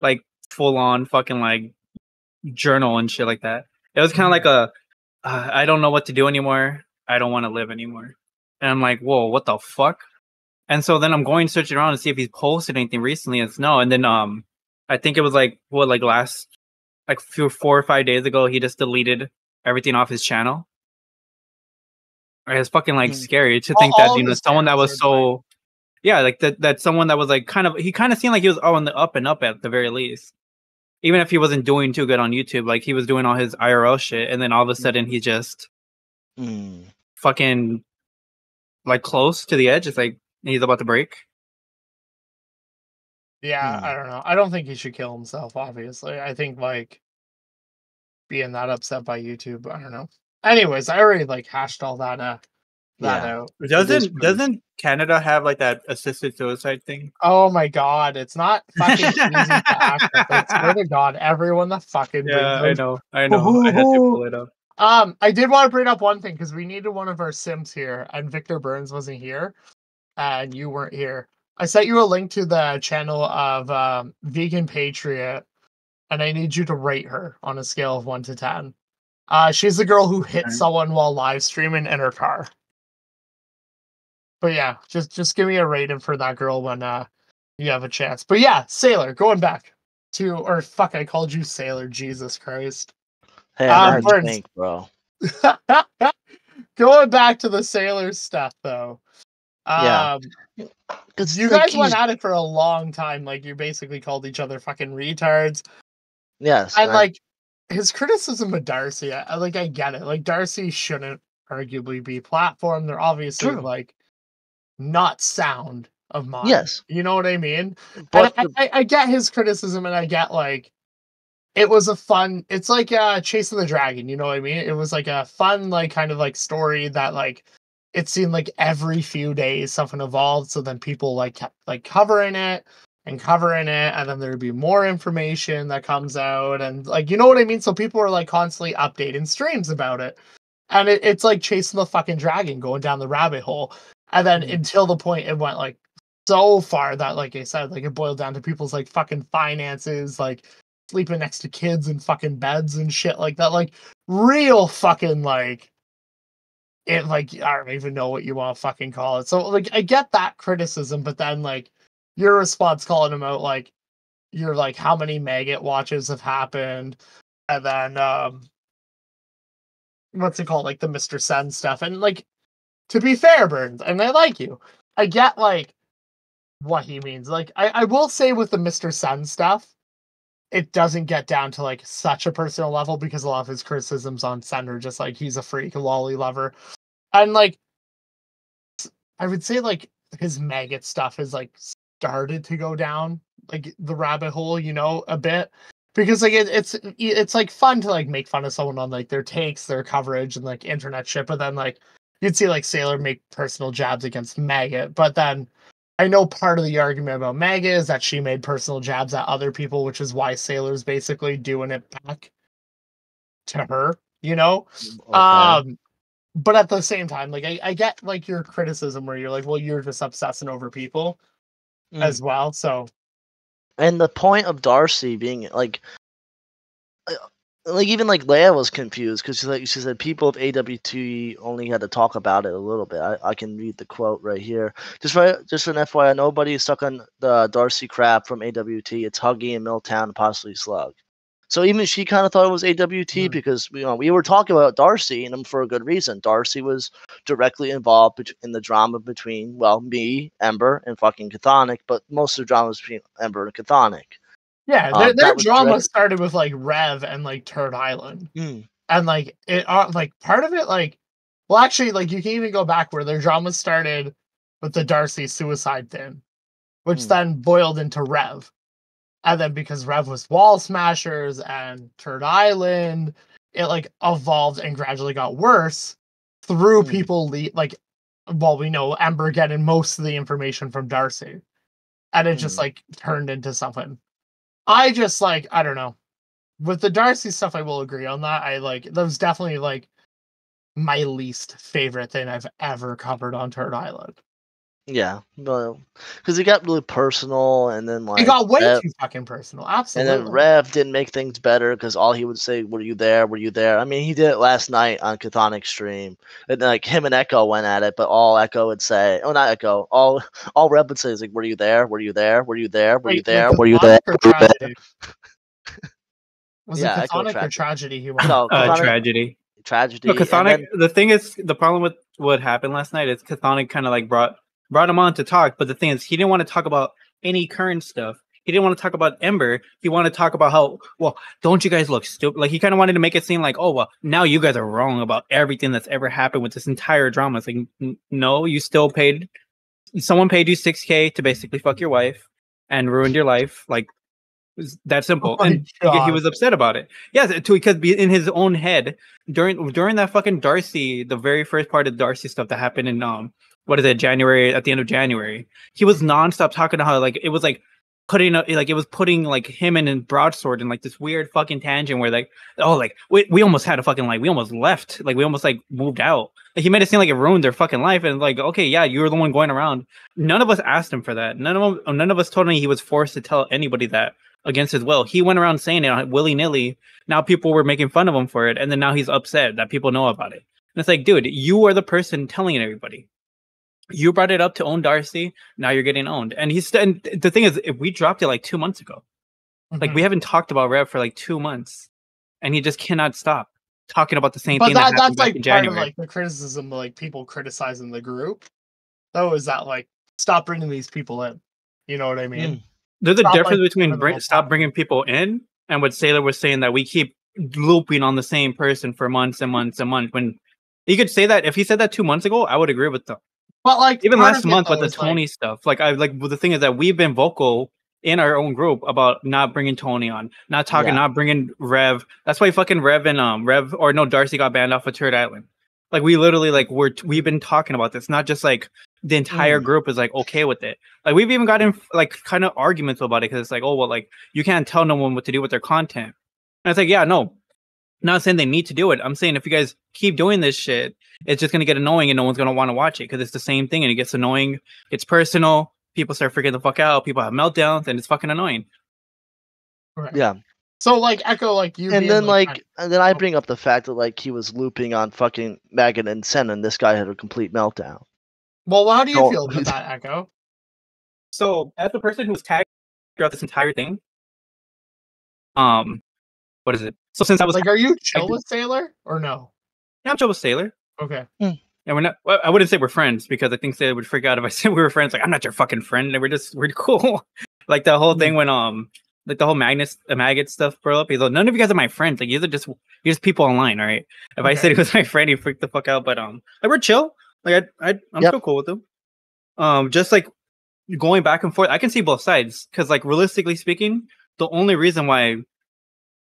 like full on fucking like journal and shit like that. It was kind of like a, uh, I don't know what to do anymore. I don't want to live anymore. And I'm like, whoa, what the fuck? And so then I'm going searching around to see if he's posted anything recently. And it's no. And then um, I think it was like what like last like few four or five days ago, he just deleted everything off his channel. It's fucking like Hmm. scary to think all that you know someone that was so yeah like that that someone that was like kind of he kind of seemed like he was on the up and up at the very least even if he wasn't doing too good on youtube like he was doing all his irl shit and then all of a sudden he just Mm. fucking like close to the edge it's like he's about to break Yeah, Hmm. I don't know. I don't think he should kill himself. Obviously, I think like being that upset by YouTube. I don't know. Anyways, I already like hashed all that uh that Yeah. out. doesn't doesn't canada have like that assisted suicide thing Oh my god, it's not fucking easy to access. I swear to God, everyone that fucking yeah i brings those- know i know i had to pull it up Um, I did want to bring up one thing because we needed one of our Sims here, and Victor Burns wasn't here, and you weren't here. I sent you a link to the channel of um, Vegan Patriot, and I need you to rate her on a scale of one to ten. Uh, she's the girl who hit Okay. someone while live streaming in her car. But yeah, just just give me a rating for that girl when uh you have a chance. But yeah, Sailor, going back to or fuck, I called you Sailor. Jesus Christ. Hey, Um, I'm not Burns. pink, bro. Going back to the Sailor stuff though. Yeah. Um Because you guys went at it for a long time, like you basically called each other fucking retards. Yes, And I- like his criticism of Darcy, I, I- like I get it. Like Darcy shouldn't arguably be platformed. They're obviously True. like not sound of mine. yes, You know what I mean? but I, I, I get his criticism and I get like it was a fun it's like uh chasing the dragon you know what i mean it was like a fun like kind of like story that like it seemed like every few days something evolved so then people like kept like covering it and covering it and then there'd be more information that comes out and like you know what i mean so people were like constantly updating streams about it and it, it's like chasing the fucking dragon going down the rabbit hole and then Mhm. until the point it went like so far that like I said, like it boiled down to people's like fucking finances, like sleeping next to kids in fucking beds and shit like that. Like real fucking like it like I don't even know what you want to fucking call it. So like I get that criticism, but then like your response calling him out like you're like how many maggot watches have happened and then um what's it called like the mr sen stuff and like to be fair burns and i like you i get like what he means like i, I will say with the mr Sun stuff it doesn't get down to like such a personal level because a lot of his criticisms on sen are just like he's a freak lolly lover and like I would say like his maggot stuff has like started to go down like the rabbit hole you know a bit because like it, it's it's like fun to like make fun of someone on like their takes their coverage and like internet shit but then like you'd see like sailor make personal jabs against maggot but then i know part of the argument about maggot is that she made personal jabs at other people which is why sailor's basically doing it back to her you know okay. um but at the same time like I, I get like your criticism where you're like well you're just obsessing over people Mm. as well so and the point of Darcy being like, uh, like even like Leia was confused because she like she said people of AWT only had to talk about it a little bit. I, I can read the quote right here. Just for just an FYI, nobody is stuck on the Darcy crap from AWT. It's Huggy and Milltown and possibly Slug. So even she kind of thought it was AWT Mm. because you know we were talking about Darcy and for a good reason. Darcy was directly involved in the drama between well me, Ember, and fucking Chthonic, but most of the drama was between Ember and Chthonic. Yeah Um, their, their drama started with like rev and like turd island Mm. and like it uh, like part of it like well actually like you can even go back where their drama started with the darcy suicide thing which Hmm. then boiled into rev and then because rev was wall smashers and turd island it like evolved and gradually got worse through Hmm. people le- like well we know Ember getting most of the information from Darcy and it just Hmm. like turned into something. I just like I don't know. With the Darcy stuff I will agree on that. I like that was definitely like my least favorite thing I've ever covered on Turd Island. Yeah, well, because it got really personal, and then like it got way Rev, too fucking personal. Absolutely. And then Rev didn't make things better because all he would say, "Were you there? Were you there?" I mean, he did it last night on Cathonic stream, and like him and Echo went at it, but all Echo would say, "Oh, not Echo," all all Rev would say is like, "Were you there? Were you there? Were you there? Were you there? Were you there?" Were you there?" Was Yeah, it Echo Chthonic or Tragedy. tragedy he went? No, Uh, Chthonic- tragedy. tragedy. No, and Chthonic. then- The thing is, the problem with what happened last night is Cathonic kind of like brought brought him on to talk, but the thing is, he didn't want to talk about any current stuff. He didn't want to talk about Ember. He wanted to talk about how well, don't you guys look stupid? Like he kind of wanted to make it seem like, oh well, now you guys are wrong about everything that's ever happened with this entire drama. It's like, n- no, you still paid. Someone paid you six k to basically fuck your wife and ruined your life. Like that simple. Oh and he, he was upset about it. Yes, to because in his own head during during that fucking Darcy, the very first part of Darcy stuff that happened in um what is it January at the end of January, he was nonstop talking to how like it was like putting like it was putting like him and, and broadsword in like this weird fucking tangent where like oh like we, we almost had a fucking like we almost left like we almost like moved out. Like he made it seem like it ruined their fucking life and like okay yeah you were the one going around. None of us asked him for that. None of them none of us told him he was forced to tell anybody that against his will. He went around saying it willy nilly now people were making fun of him for it and then now he's upset that people know about it. And it's like dude you are the person telling everybody you brought it up to own Darcy. Now you're getting owned. And he's and the thing is, if we dropped it like two months ago, like Mhm. we haven't talked about Rev for like two months, and he just cannot stop talking about the same but thing that, that, that's like in part January. of like the criticism of like people criticizing the group though is that like stop bringing these people in you know what i mean There's a difference like, between having bring, stop bringing people in and what Sailor was saying that we keep looping on the same person for months and months and months. When he could say that, if he said that two months ago, I would agree with them. But like Even last month with the is, like- Tony stuff, like I like the thing is that we've been vocal in our own group about not bringing Tony on, not talking, Yeah. not bringing Rev. That's why fucking Rev and um Rev or no Darcy got banned off of Turd Island. Like we literally like we're we've been talking about this, not just like the entire Mm. group is like okay with it. Like we've even gotten like kind of arguments about it because it's like oh well like you can't tell no one what to do with their content. And it's like yeah no, not saying they need to do it. I'm saying if you guys keep doing this shit, it's just gonna get annoying and no one's gonna want to watch it because it's the same thing and it gets annoying. It's personal. People start freaking the fuck out. People have meltdowns and it's fucking annoying. Correct. yeah, so like echo like you and then like, like, and then I oh. bring up the fact that like he was looping on fucking Megan and Sen, and this guy had a complete meltdown. well how do you Don't- feel about that echo So as the person who's tagged throughout this entire thing, um, what is it? So since I was like are you chill with sailor or no yeah, I'm chill with Sailor. okay And we're not. Well, I wouldn't say we're friends because I think Sailor would freak out if I said we were friends. Like I'm not your fucking friend. And we're just we're cool. like the whole thing when um like the whole Magnus the maggot stuff bro up. He's like, none of you guys are my friends. Like you're just you're just people online. All right. If I said he was my friend, he freaked the fuck out. But um, like we're chill. Like I I I'm Yep. still cool with him. Um, just like going back and forth. I can see both sides because like realistically speaking, the only reason why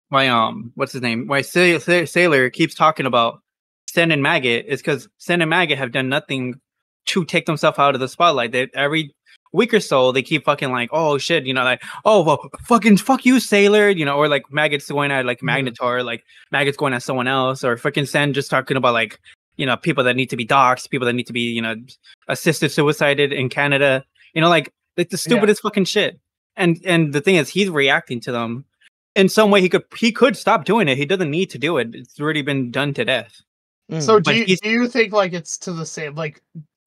why um what's his name why Sa- Sa- Sailor keeps talking about Sen and Maggot is because Sen and Maggot have done nothing to take themselves out of the spotlight. They every week or so they keep fucking like, oh shit, you know, like, oh well, fucking fuck you, Sailor, you know, or like Maggot's going at like. Magnetar, like Maggot's going at someone else, or fucking Sen just talking about like, you know, people that need to be doxxed, people that need to be, you know, assisted suicided in Canada, you know, like like the stupidest fucking shit. And and the thing is, he's reacting to them in some way. He could he could stop doing it. He doesn't need to do it. It's already been done to death. Mm. so do But you, do you think like it's to the same like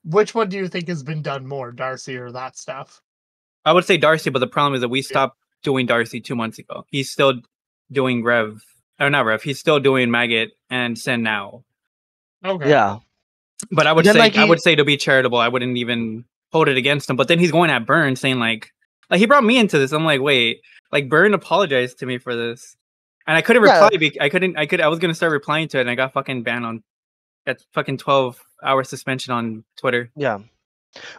which one do you think has been done more darcy or that stuff I would say Darcy, but the problem is that we stopped doing Darcy two months ago. He's still doing Rev, or not Rev. He's still doing Maggot and Sen now. okay yeah, But I would Then, say like, I would say to be charitable, I wouldn't even hold it against him. But then he's going at Burn saying like like he brought me into this. I'm like, wait, like Burn apologized to me for this. And I couldn't Yeah. reply. Be- I couldn't. I could. I was gonna start replying to it, and I got fucking banned on. That fucking twelve hour suspension on Twitter. yeah.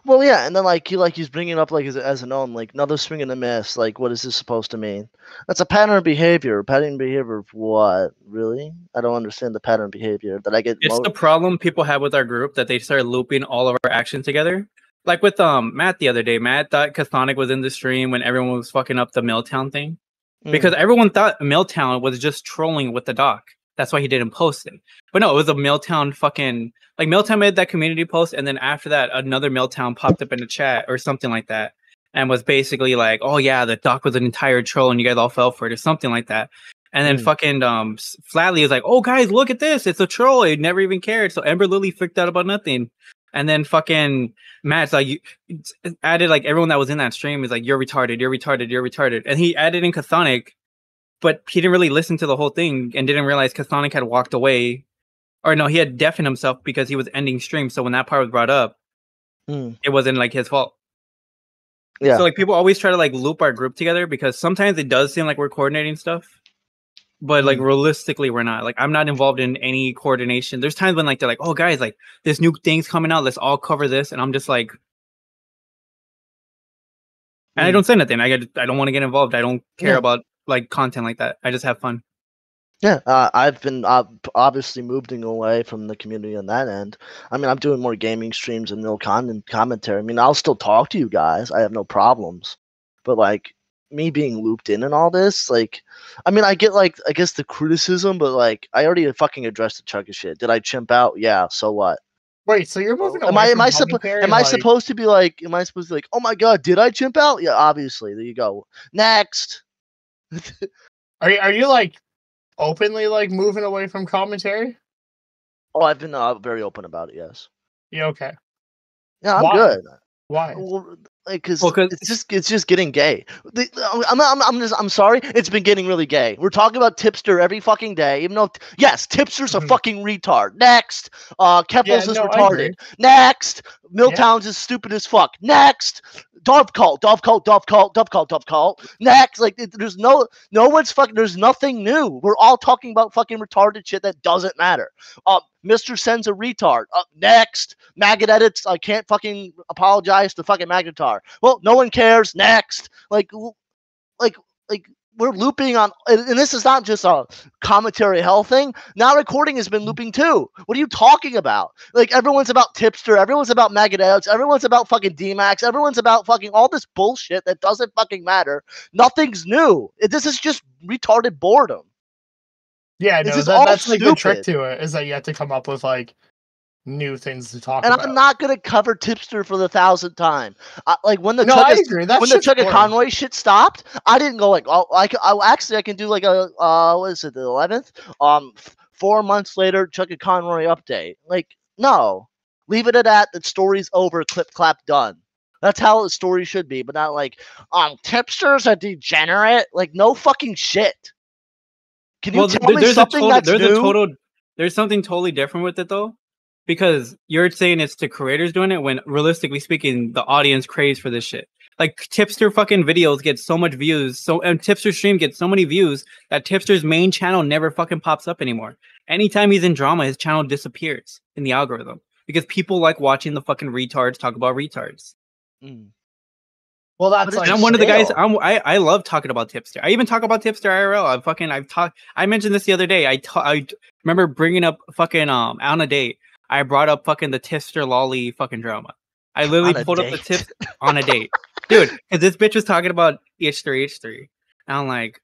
Well, yeah, and then like he like he's bringing up like as, as an own like another swing and a miss. Like, what is this supposed to mean? That's a pattern of behavior. Pattern behavior of what? Really? I don't understand the pattern of behavior that I get. It's mo- the problem people have with our group that they start looping all of our actions together. Like with um Matt the other day. Matt thought Cathonic was in the stream when everyone was fucking up the Milltown thing. Mm. Because everyone thought Milltown was just trolling with the doc. That's why he didn't post it. But no, it was a Milltown fucking like Milltown made that community post, and then after that, another Milltown popped up in the chat or something like that, and was basically like, "Oh yeah, the doc was an entire troll, and you guys all fell for it," or something like that. And then Hmm. fucking um Flatley was like, "Oh guys, look at this! It's a troll. It never even cared." So Ember Lily freaked out about nothing. And then fucking Matt's like, you added like everyone that was in that stream is like, "You're retarded. You're retarded. You're retarded." And he added in Chthonic, but he didn't really listen to the whole thing and didn't realize Chthonic had walked away, or no, he had deafened himself because he was ending stream. So when that part was brought up, Mm. it wasn't like his fault. yeah. So like people always try to like loop our group together because sometimes it does seem like we're coordinating stuff. But like Mm. realistically, we're not. Like I'm not involved in any coordination. There's times when like they're like, "Oh, guys, like this new thing's coming out. Let's all cover this," and I'm just like, and I Mm. don't say nothing. I get, I don't want to get involved. I don't care Yeah. about like content like that. I just have fun. Yeah, uh, I've been uh, obviously moving away from the community on that end. I mean, I'm doing more gaming streams and no content commentary. I mean, I'll still talk to you guys. I have no problems. But like me being looped in and all this, like, I mean, I get like I guess the criticism, but like I already fucking addressed the chunk of shit. Did I chimp out? Yeah. So what? Wait, so you're moving Am away I am I supposed commentary, am I supposed to be like am I supposed to be like oh my god did I chimp out? Yeah, obviously. There you go. Next. Are you, are you like openly like moving away from commentary? Oh, I've been uh, very open about it. Yes. Yeah, okay. Yeah, I'm Why? good. Why? Well, like, cause, it's just it's just getting gay. The- I'm, I'm, I'm just I'm sorry. It's been getting really gay. We're talking about tipster every fucking day. Even though yes, tipster's a Mhm. fucking retard. Next, uh, Keffals Yeah, is no, retarded. Next, Milltown's is stupid as fuck. Next, Dove cult, Dove cult, Dove cult, Dove cult, Dove cult. Next, like there's no no one's fucking. There's nothing new. We're all talking about fucking retarded shit that doesn't matter. Uh, Mr. sends a retard. Up next, Maggot edits. I can't fucking apologize to fucking Magnetar. Well, no one cares. Next, like, like, like we're looping on, and, this is not just a commentary hell thing. Now recording has been looping too. What are you talking about? Like everyone's about tipster. Everyone's about edits. Everyone's about fucking DMAX. Everyone's about fucking all this bullshit that doesn't fucking matter. Nothing's new. This is just retarded boredom. Yeah, no, that, that's like the trick to it is that you have to come up with like new things to talk And about. I'm not gonna cover tipster for the thousandth time. I, like when the no, Chugga I agree. That's when the just Chugga. Conway shit stopped, I didn't go like, oh, I, c- I actually I can do like a uh, what is it, the eleventh? Um, f- four months later, Chugga Conway update. Like, no, leave it at that. The story's over. Clip, clap, done. That's how the story should be, but not like, um, tipster's a degenerate. Like, no fucking shit. Can you well, tell th- me there's a something total, that's there's new? a total, there's something totally different with it though, because you're saying it's the creators doing it when realistically speaking, the audience craves for this shit. Like tipster fucking videos get so much views, so and tipster stream gets so many views that tipster's main channel never fucking pops up anymore. Anytime he's in drama, his channel disappears in the algorithm because people like watching the fucking retards talk about retards. Mm. Well, that's like And I'm one of the guys. I'm, I I love talking about tipster. I even talk about tipster IRL. I fucking I've talked. I mentioned this the other day. I ta- I d- remember bringing up fucking um on a date. I brought up fucking the tipster lolly fucking drama. I literally pulled up the date. tips on a date, dude. Because this bitch was talking about H three H three, and I'm like,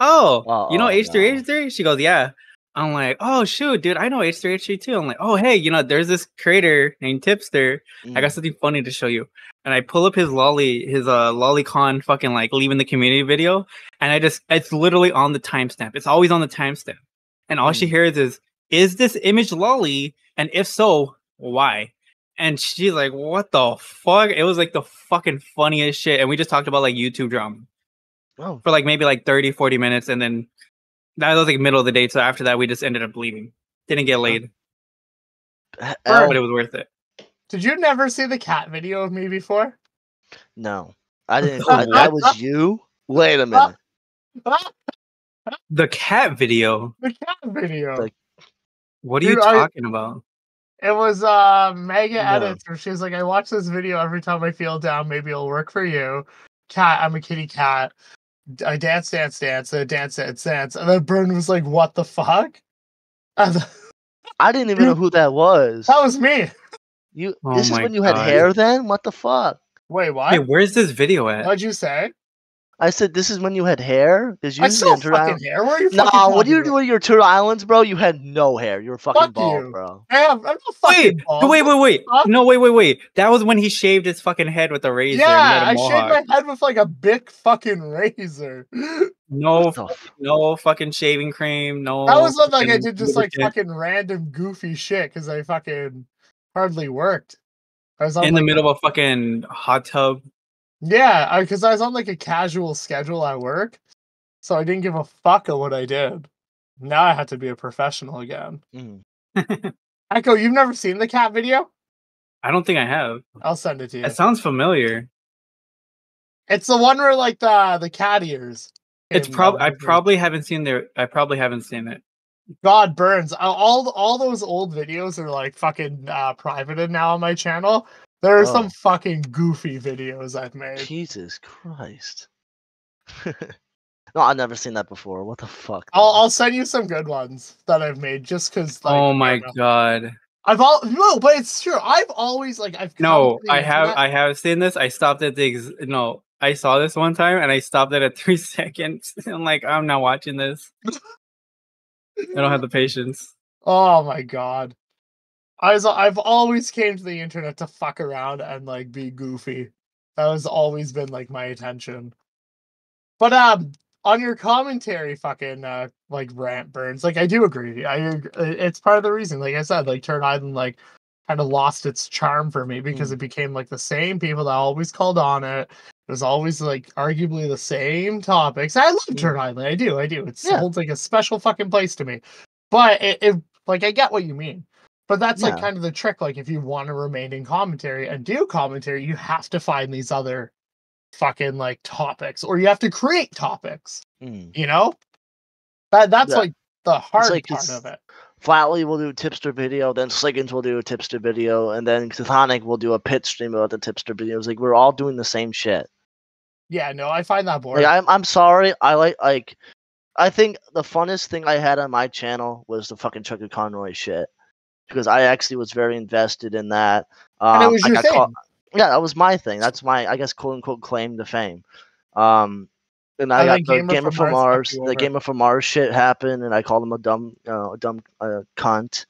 oh, you know Oh, H three no. H three? She goes, yeah. I'm like, oh shoot, dude, I know H three H three too. I'm like, oh hey, you know, there's this creator named Tipster. I Mm. got something funny to show you. And I pull up his lolly, his uh lolicon fucking like leaving the community video, and I just it's literally on the timestamp. It's always on the timestamp. And all she Mm. hears is, is this image lolly? And if so, why? And she's like, what the fuck? It was like the fucking funniest shit. And we just talked about like YouTube drama Oh, for like maybe like 30, 40 minutes. And then that was like middle of the day. So after that, we just ended up leaving. Didn't get laid, L- but um it was worth it. Did you never see the cat video of me before? no, I didn't. Oh, I, that was you. Wait a minute. The cat video. the cat video. Like, What are you Dude, I- talking about? It was uh Mega No. Edits where she was like, I watch this video every time I feel down. Maybe it'll work for you. Cat, I'm a kitty cat. I dance, dance, dance, uh, dance, dance, dance. And then Burn was like, What the fuck? I didn't even know who that was. that was me. You. Oh this is when you had hair. Then what the fuck? Wait, what? Hey, where's this video at? What'd you say? I said this is when you had hair because you I still in Turtle fucking Island- hair. Where are you No, fucking what do you talking do with your Turtle Islands, bro? You had no hair. You were fucking Fuck bald, you. bro. I have, I'm not fucking Wait, bald. wait, wait, wait. Huh? No, wait, wait, wait. That was when he shaved his fucking head with a razor. Yeah, had a I shaved my head with like a big fucking razor. No, What the f- no fucking shaving cream. No. That was not like I did just like lubricant. fucking random goofy shit because I fucking hardly worked. I was on in the middle of a fucking hot tub. Yeah, because I, was on like a casual schedule at work, so I didn't give a fuck of what I did. Now I had to be a professional again. Mm. Echo, you've never seen the cat video? I don't think I have. I'll send it to you. It sounds familiar. It's the one where like the the cat ears. It's came probably I probably haven't seen their. I probably haven't seen it. God burns. Uh, All all those old videos are like fucking uh, privated now on my channel. There are Oh. some fucking goofy videos I've made. Jesus Christ. no, I've never seen that before. What the fuck? I'll? I'll send you some good ones that I've made just because. Like, oh my god. I've all no, but it's true. I've always like I've No, I have internet- I have seen this. I stopped at the ex- no. I saw this one time and I stopped it at three seconds. I'm like, I'm not watching this. I don't have the patience. Oh my god. I was I've always came to the internet to fuck around and like be goofy. That has always been like my attention. But um on your commentary fucking uh like rant burns, like I do agree. I uh, it's part of the reason, like I said, like Turd Island like kind of lost its charm for me because it became like the same people that always called on it. It was always like arguably the same topics. I love Turd Island. I do. I do. It Yeah. holds like a special fucking place to me. But it, it like I get what you mean. But that's like kind of the trick. Like if you want to remain in commentary and do commentary, you have to find these other fucking like topics, or you have to create topics. Mm. You know, that that's Yeah. like the hard like part of it. Flatly will do a tipster video, then Sliggins will do a tipster video, and then Chthonic will do a pit stream about the tipster videos. Like we're all doing the same shit. Yeah, no, I find that boring. Like I'm I'm sorry. I like like I think the funnest thing I had on my channel was the fucking Chucky Conroy shit. Because I actually was very invested in that. Um, and it was your thing. caught- yeah, that was my thing. That's my I guess quote unquote claim to fame. Um and I And got the Gamer Gamer from from Mars Mars, the. Gamer from Mars shit happened, and I called him a dumb, uh, a dumb uh, cunt.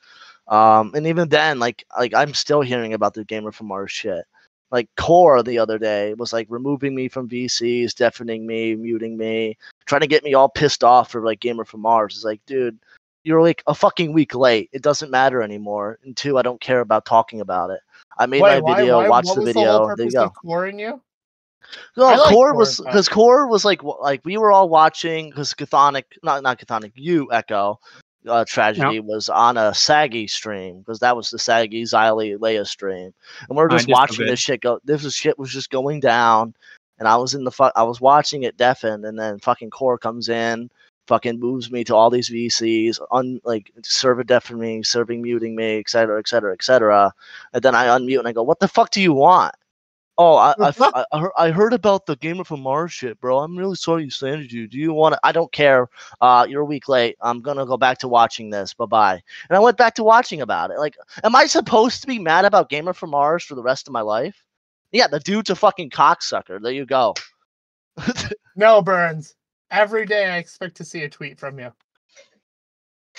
Um, and even then, like, like I'm still hearing about the Gamer from Mars shit. Like Core the other day was like removing me from VCs, deafening me, muting me, trying to get me all pissed off for like Gamer from Mars. It's like, dude, you're like a fucking week late. It doesn't matter anymore. And two, I don't care about talking about it. I made Wait, my why- video, why- watch what the was whole video. there you purpose go. of coring you? No, I like core Core, was because core was like like we were all watching because Chthonic, not not Chthonic, you Echo, uh, tragedy was on a Saggy stream because that was the Saggy Xylee Leia stream, and we are just just watching this shit go. This was shit was just going down, and I was in the fuck. I was watching it deafened, and then fucking core comes in. Fucking moves me to all these VCs, un like server deafening me, serving muting me, et cetera, et cetera, et cetera. And then I unmute and I go, "What the fuck do you want?" Oh, I, I, heard, I heard about the Gamer from Mars shit, bro. I'm really sorry you slandered you. Do you want to? I don't care. Uh, you're a week late. I'm gonna go back to watching this. Bye bye. And I went back to watching about it. Like, am I supposed to be mad about Gamer from Mars for the rest of my life? Yeah, the dude's a fucking cocksucker. There you go. No, Burns. Every day I expect to see a tweet from you.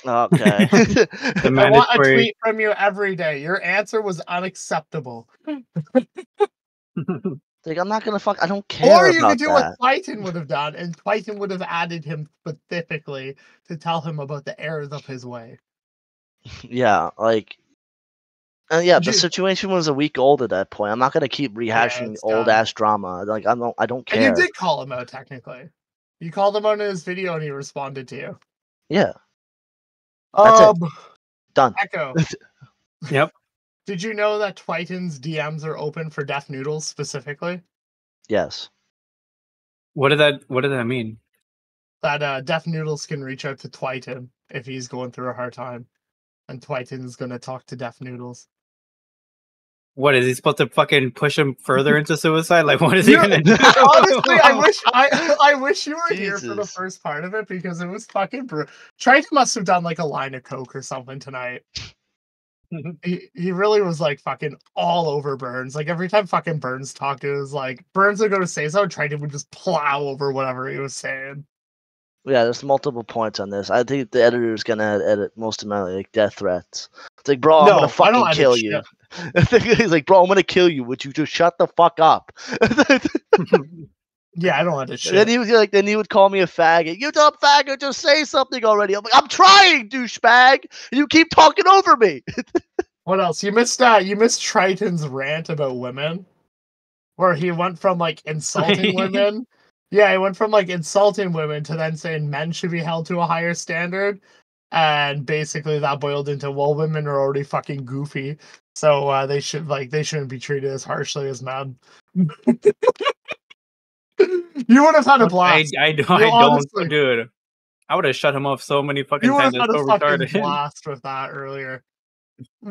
Okay. I want a tweet from you every day. Your answer was unacceptable. like, I'm not gonna fuck. I don't care Or you about could do that. what Titan would have done, and Titan would have added him specifically to tell him about the errors of his way. Yeah, like. And yeah, the situation was a week old at that point. I'm not gonna keep rehashing it's old ass drama. Like I don't, I don't And care. you did call him out technically. You called him on his video, and he responded to you. Yeah, That's it. um, done. Echo. Yep. Did you know that Twitan's DMs are open for Def Noodles specifically? Yes. What did that? What did that mean? That uh, Def Noodles can reach out to Twitan if he's going through a hard time, and Twitan is going to talk to Def Noodles. What is he supposed to fucking push him further into suicide? Like, what is he Yeah, gonna do? Honestly, I wish I I wish you were here for the first part of it because it was fucking brutal. Triton must have done like a line of coke or something tonight. he he really was like fucking all over Burns. Like every time fucking Burns talked, it was like Burns would go to say something, Triton would just plow over whatever he was saying. Yeah, there's multiple points on this. I think the editor is gonna edit most of my like death threats. It's like, bro, I'm No, gonna fucking kill you. He's like, bro, I'm gonna kill you. Would you just shut the fuck up? Yeah, I don't want to shit. then he was like, then he would call me a faggot. You dumb faggot, just say something already. I'm like, I'm trying, douchebag. You keep talking over me. What else? You missed uh you missed Triton's rant about women. Where he went from like insulting women. Yeah, he went from like insulting women to then saying men should be held to a higher standard. And basically that boiled into well, women are already fucking goofy. So uh they should like they shouldn't be treated as harshly as men. you would have had a I, blast. I, don't, I You don't, dude. I would have shut him off so many fucking You would have times. had That's a so fucking retarded. blast with that earlier.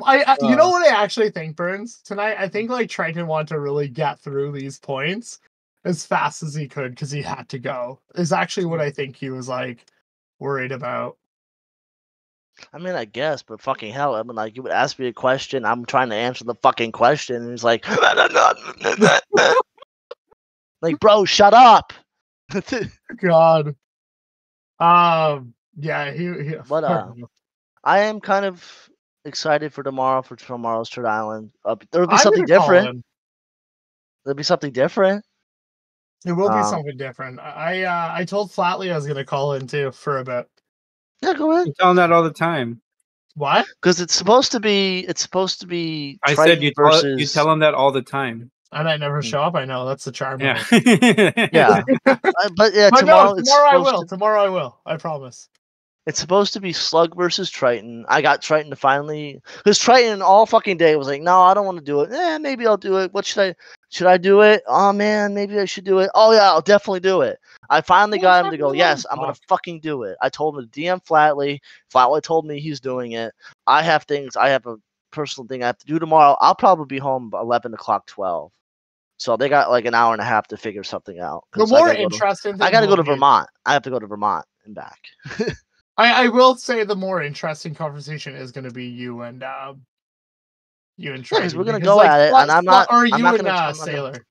I, I you know what I actually think, Burns tonight. I think like Triton wanted to really get through these points as fast as he could because he had to go. Is actually what I think he was like worried about. I mean, I guess, but fucking hell, I mean, like, you would ask me a question, I'm trying to answer the fucking question, and he's like, like, bro, shut up. God. Um. Yeah. He. he But, uh, I am kind of excited for tomorrow for tomorrow's Turd Island. Uh, there'll be something different. There'll be something different. It will be Um, something different. I uh, I told Flatley I was gonna call in too for a bit. Yeah, go ahead. You tell him that all the time. What? Because it's supposed to be. It's supposed to be. I Triton said you tell, versus. you tell him that all the time. And I might never Hmm. show up. I know that's the charm. Yeah. Yeah, uh, but yeah, But tomorrow. no, tomorrow I will. to- Tomorrow I will. I promise. It's supposed to be Slug versus Triton. I got Triton to finally because Triton all fucking day was like, "No, I don't want to do it. Eh, maybe I'll do it. What should I? Should I do it? Oh man, maybe I should do it. Oh yeah, I'll definitely do it." I finally got him to go. Yes, I'm gonna fucking do it. I told him to DM Flatley. Flatley told me he's doing it. I have things. I have a personal thing I have to do tomorrow. I'll probably be home eleven o'clock, twelve. So they got like an hour and a half to figure something out. The 'cause I more gotta go to- interesting. I got to go to Vermont. I have to go to Vermont and back. I, I will say the more interesting conversation is going to be you and um, you and Yeah, 'cause Triton, we're gonna go like, at it, Fla- and I'm not- I'm you not and gonna- uh, I'm gonna- Sailor.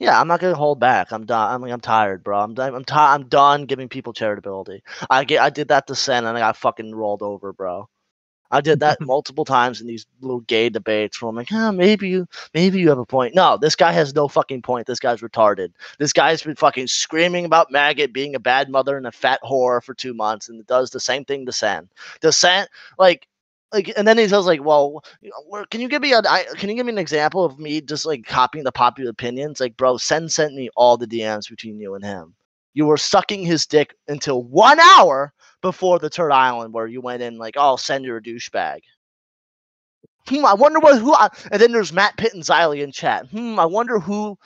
Yeah, I'm not gonna hold back. I'm done. I'm, I'm tired, bro. I'm done. I'm tired. I'm done giving people charitability. I get. I did that to Sen, and I got fucking rolled over, bro. I did that multiple times in these little gay debates where I'm like, huh, maybe you, maybe you have a point. No, this guy has no fucking point. This guy's retarded. This guy's been fucking screaming about maggot being a bad mother and a fat whore for two months, and does the same thing to Sen. The Sen, like, like, and then he says like, well, where, can you give me a, I, can you give me an example of me just like copying the popular opinions? Like, bro, Sen sent me all the DMs between you and him. You were sucking his dick until one hour before the Turd Island, where you went in like, oh, send you're a douchebag. Hmm, I wonder what who. I, and then there's Matt Pitt and in chat. Hmm, I wonder who,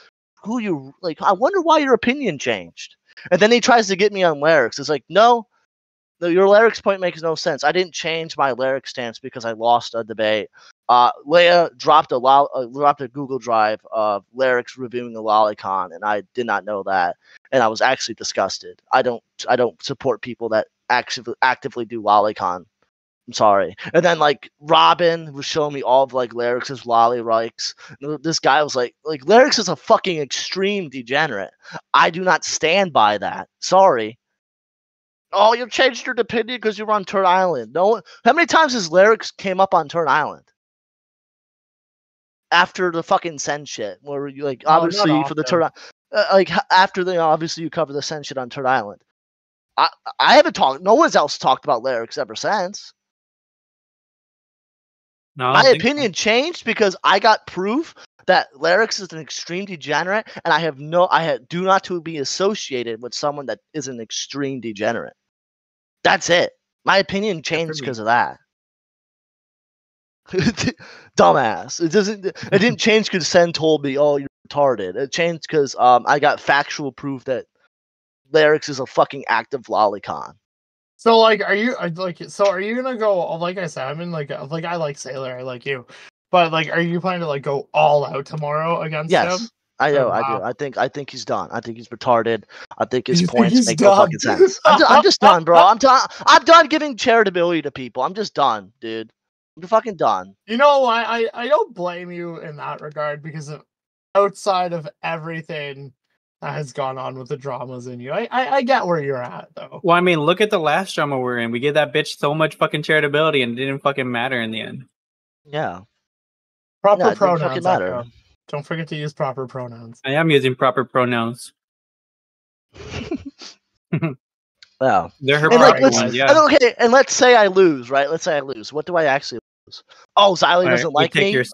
who you like. I wonder why your opinion changed. And then he tries to get me on lyrics. It's like, no, no, your lyrics point makes no sense. I didn't change my lyric stance because I lost a debate. Uh, Leia dropped a lo- uh, dropped a Google Drive of lyrics reviewing the Lolicon, and I did not know that, and I was actually disgusted. I don't I don't support people that actively actively do Lolicon. I'm sorry. And then like Robin was showing me all of like lyrics as lolly likes. This guy was like like lyrics is a fucking extreme degenerate. I do not stand by that. Sorry. Oh, you changed your opinion because you were on Turd Island. No, how many times his lyrics came up on Turd Island? After the fucking Sen shit, where you like Oh, obviously for the. Turn, uh, like after the obviously you cover the Sen shit on Turd Island. I I haven't talked. No one's else talked about lyrics ever since. No, My don't so. opinion changed because I got proof that lyrics is an extreme degenerate, and I have no, I had, do not to be associated with someone that is an extreme degenerate. That's it. My opinion changed because of that. Dumbass. It doesn't. It didn't change because Sen told me, "Oh, you're retarded." It changed because um, I got factual proof that lyrics is a fucking active lolicon. So like, are you uh, like? So are you gonna go? Uh, like I said, I'm in like uh, like I like Sailor. I like you. But like, are you planning to like go all out tomorrow against Yes. him? I Oh, know, I do. I think I think he's done. I think he's retarded. I think his You points he's make no fucking sense. I'm, ju- I'm just done, bro. I'm done. I'm done giving charitability to people. I'm just done, dude. I'm fucking done. You know, I, I I don't blame you in that regard because of outside of everything that has gone on with the dramas in you. I, I, I get where you're at though. Well, I mean, look at the last drama we're in. We gave that bitch so much fucking charitability and it didn't fucking matter in the end. Yeah. Proper Yeah, pronouns. matter. Don't forget to use proper pronouns. I am using proper pronouns. Yeah. They're her And like, proper ones, yeah. and okay, and let's say I lose, right? Let's say I lose. What do I actually lose? Oh, Xylee All right, doesn't we like take me. Your,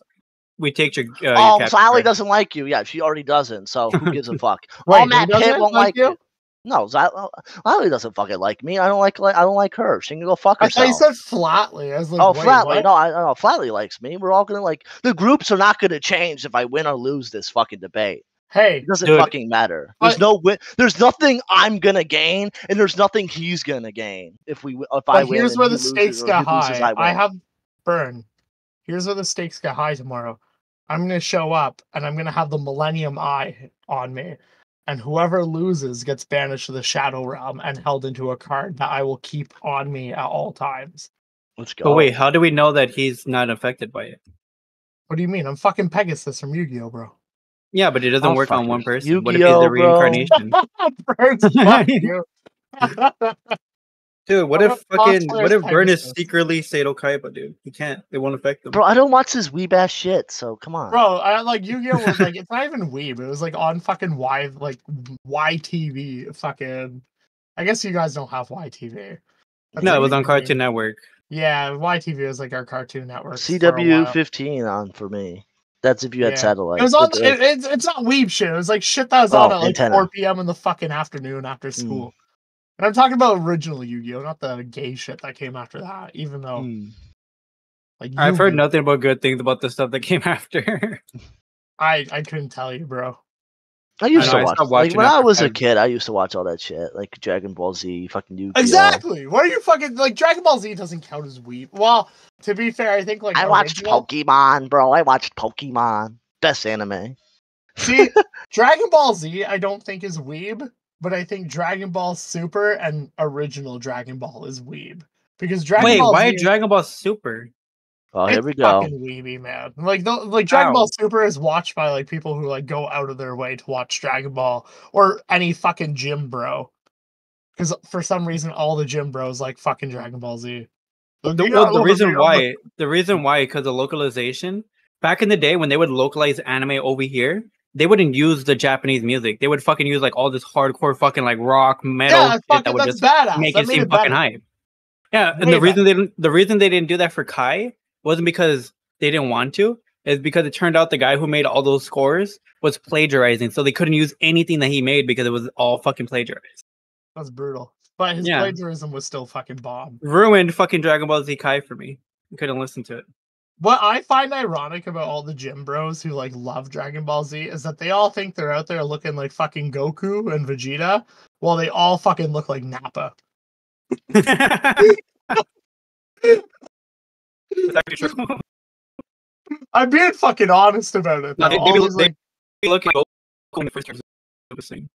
we take your. Uh, oh, your capture Xylee card. doesn't like you. Yeah, she already doesn't. So who gives a fuck? Wait, oh, Matt Pitt won't like like you? you. No, Xylee, Xylee doesn't fucking like me. I don't like. like I don't like her. She can go fuck I thought herself. you said flatly. I was like, Oh, wait, Flatley. what? No, I no, flatly likes me. We're all gonna like the groups are not gonna change if I win or lose this fucking debate. Hey, It doesn't Dude. fucking matter. There's But- no win. There's nothing I'm gonna gain, and there's nothing he's gonna gain if we if I but win. here's where the loses stakes or get high. I win. have burn. Here's where the stakes get high tomorrow. I'm gonna show up and I'm gonna have the Millennium Eye on me, and whoever loses gets banished to the Shadow Realm and held into a card that I will keep on me at all times. Let's go. But wait, how do we know that he's not affected by it? What do you mean? I'm fucking Pegasus from Yu-Gi-Oh, bro. Yeah, but it doesn't Oh, work on fuck one it. person. What if he's Yu-Gi-Oh, the bro. reincarnation? Burns, fuck you. Dude, what What if if fucking what if Burn is Pegasus? secretly Seto Kaiba, dude? He can't. It won't affect him. bro, I don't watch this weeb ass shit. So come on. Bro, I like Yu-Gi-Oh was like it's not even weeb. It was like on fucking Y like YTV. Fucking, I guess you guys don't have YTV. That's no, like it was on thing. Cartoon Network. Yeah, YTV is like our cartoon network. CW fifteen on for me. That's if you had Yeah. satellite. It was on. But, uh, It, it's it's not weeb shit. It was like shit that was Oh, on at like antenna. 4 p.m. in the fucking afternoon after Mm. School. And I'm talking about original Yu-Gi-Oh, not the gay shit that came after that. Even though, hmm. like, I've heard nothing but good things about the stuff that came after. I I couldn't tell you, bro. I used know, to watch. Like when I after was a kid, I used to watch all that shit, like Dragon Ball Z, fucking Yu-Gi-Oh. Exactly. What are you fucking like? Dragon Ball Z doesn't count as weeb. Well, to be fair, I think like I watched original- Pokemon, bro. I watched Pokemon. Best anime. See, Dragon Ball Z, I don't think is weeb, but I think Dragon Ball Super and original Dragon Ball is weeb because Dragon Ball Wait, Ball why Z, Dragon Ball Super? Oh, here we go. fucking weeby, man. Like the like Dragon Ow. Ball Super is watched by like people who like go out of their way to watch Dragon Ball or any fucking gym bro. Because for some reason, all the gym bros like fucking Dragon Ball Z. The, Like, well, the reason I'm why, the reason why, because the localization. Back in the day, when they would localize anime over here, they wouldn't use the Japanese music. They would fucking use like all this hardcore fucking like rock metal yeah, fucking, that would just badass. make That it seem fucking better. hype. Yeah, and the reason they didn't, the reason they didn't do that for Kai wasn't because they didn't want to. Is because it turned out the guy who made all those scores was plagiarizing, so they couldn't use anything that he made because it was all fucking plagiarized. That's brutal. But his Yeah. plagiarism was still fucking bomb. Ruined fucking Dragon Ball Z Kai for me. I couldn't listen to it. What I find ironic about all the gym bros who like love Dragon Ball Z is that they all think they're out there looking like fucking Goku and Vegeta, while they all fucking look like Nappa. It's actually true. I'm being fucking honest about it. No, they- they- these, they- like, You look like Goku when he first Super Saiyan.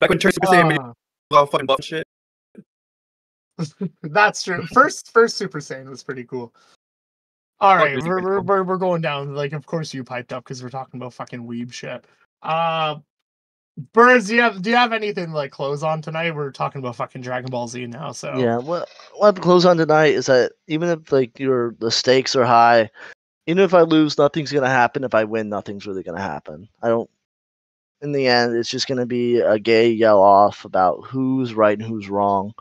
Back when he turned Super Saiyan, uh, all fucking buff shit. That's true. First, first Super Saiyan was pretty cool. All right, was we're, we're, we're, we're going down. Like, of course you piped up because we're talking about fucking weeb shit. Uh, Birds, do you have do you have anything like clothes on tonight? We're talking about fucking Dragon Ball Z now, so Yeah, what what I'm on tonight is that even if like your the stakes are high, even if I lose, nothing's gonna happen. If I win, nothing's really gonna happen. I don't. In the end, it's just gonna be a gay yell off about who's right and who's wrong.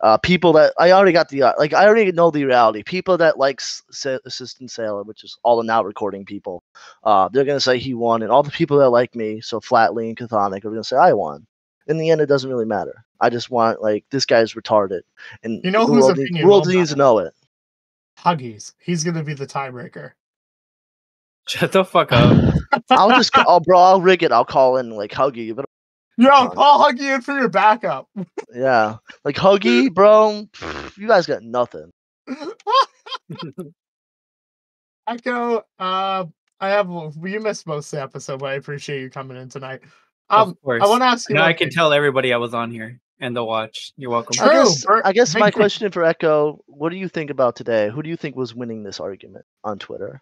Uh, people that I already got the uh, like I already know the reality. People that like S- Sa- Assistant Sailor, which is all the now recording people, uh, they're gonna say he won, and all the people that like me, so Flatly and Chthonic, are gonna say I won. In the end, it doesn't really matter. I just want like this guy's retarded, and You know the whose world, needs- opinion world needs to know it. Huggies. He's gonna be the tiebreaker. Shut the fuck up. I'll just, I'll, bro, I'll rig it. I'll call in like Huggy, but Yo, on. call Huggy in for your backup. yeah, like Huggy, bro. You guys got nothing. Echo, uh, I have you missed most of the episode, but I appreciate you coming in tonight. Um, of course. I want to ask you. Now I can thing. tell everybody I was on here and they'll watch. You're welcome. True. I guess, Bert- I guess my question for Echo: What do you think about today? Who do you think was winning this argument on Twitter?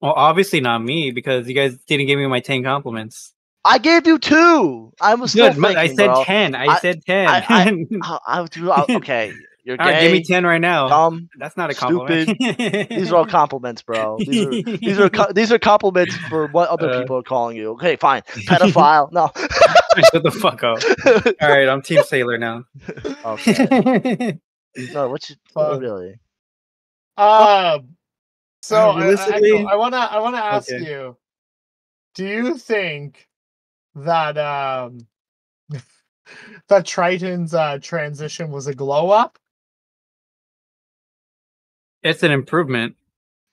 Well, obviously not me because you guys didn't give me my 10 compliments. I gave you two. I was still Good. but I said bro. 10. I, I- said 10. I- I, I would do. I- okay, you're All right, gay. give me 10 right now. dumb. That's not a stupid. compliment. These are all compliments, bro. These are these are co- these are compliments for what other Uh. people are calling you. Okay, fine. Pedophile. No. Shut the fuck up. All right, I'm Team Sailor now. okay. No, what's your, oh, Fuck. really? Um, so I, I, I wanna I wanna ask Okay. you, do you think that um that Triton's uh transition was a glow up? it's an improvement.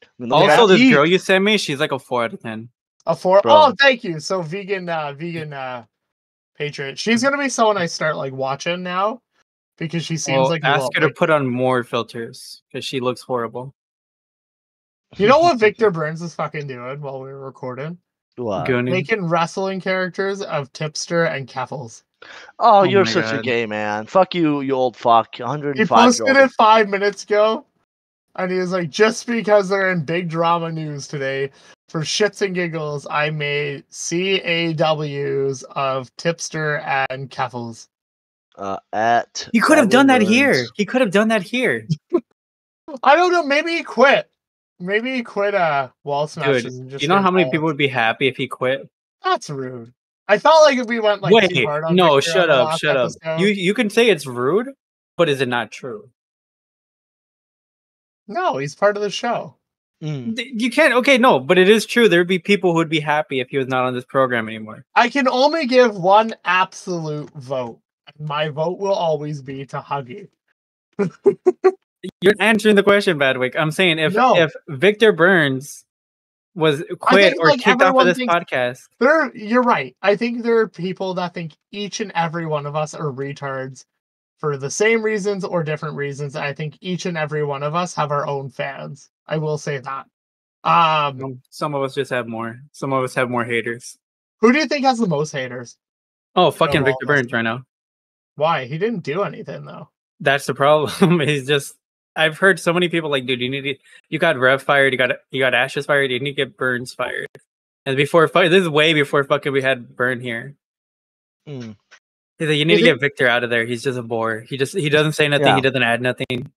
I mean, look at Also, this teeth. girl you sent me, she's like a 4 out of 10. A four Bro. oh thank you. So vegan uh vegan uh patriot. She's gonna be someone I start like watching now because she seems Well, like a ask little- her to put on more filters because she looks horrible. You know what Victor Burns is fucking doing while we were recording? What? Goonie. Making wrestling characters of Tipster and Keffals. Oh, Oh you're my such a gay man. Fuck you, you old fuck. 105. He 105 posted year it five minutes ago, and he was like, "Just because they're in big drama news today, for shits and giggles, I made CAWs of Tipster and Keffals." Uh, at He could have done that here. He could have done that here. I don't know. Maybe he quit. Maybe he quit. Uh, wall Dude, smashes. and just you know how many did people would be happy if he quit? That's rude. I felt like if we went like too hard on no, Victor shut the up, last shut up. You you can say it's rude, but is it not true? No, he's part of the show. Mm. You can't. Okay, no, but it is true. There'd be people who would be happy if he was not on this program anymore. I can only give one absolute vote. My vote will always be to Huggy. You're answering the question, Badwick. I'm saying if No. if Victor Burns was quit think, or like, kicked off of this podcast, There, you're right. I think there are people that think each and every one of us are retards for the same reasons or different reasons. I think each and every one of us have our own fans. I will say that. Um, some of us just have more. Some of us have more haters. who do you think has the most haters? Oh, fucking Victor. Burns right now. Why? He didn't do anything though. That's the problem. He's just. I've heard so many people like, dude, you need to. You got Rev fired. You got you got Ashes fired. You need to get Burns fired. And before fi- this is way before fucking we had Burn here. Mm. He's like, you need Is to it- get Victor out of there. He's just a bore. He just he doesn't say nothing. Yeah. He doesn't add nothing.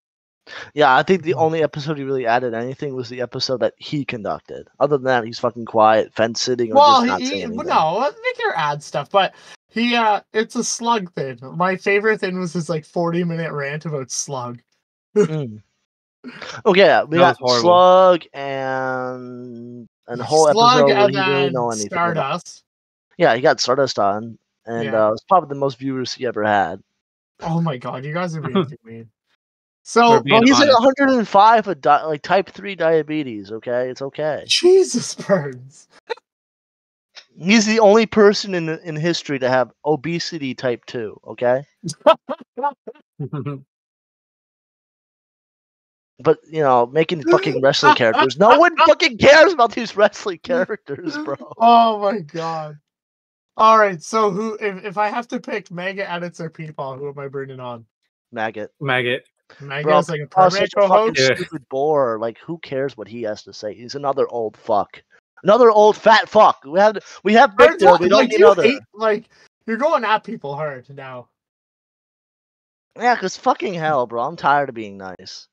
Yeah, I think the only episode he really added anything was the episode that he conducted. Other than that, he's fucking quiet, fence sitting, or Well, just not he, he no, Victor adds stuff, but he uh it's a slug thing. My favorite thing was his like 40 minute rant about slug. Mm. Okay, yeah, we That got. Slug and and a whole slug episode where and he didn't know anything. Stardust. Yeah, he got Stardust on, and Yeah. uh, it was probably the most viewers he ever had. Oh my god, you guys are being too mean. So being Well, he's at 105 with di- like type three diabetes. Okay, it's okay. Jesus Burns. He's the only person in in history to have obesity type two. Okay, but you know, making fucking wrestling characters. No one fucking cares about these wrestling characters, bro. Oh my god. All right, so who if, if I have to pick mega edits or people, who am I bringing on? Maggot. Maggot. Mega Bro, is like a Oh, permanent a fucking co-host. Stupid bore. Like, who cares what he has to say? He's another old fuck. Another old fat fuck. We have we have Burns, Victor. what- We don't like, need you another. hate, like you're going at people hard now. Yeah, cause fucking hell, bro. I'm tired of being nice.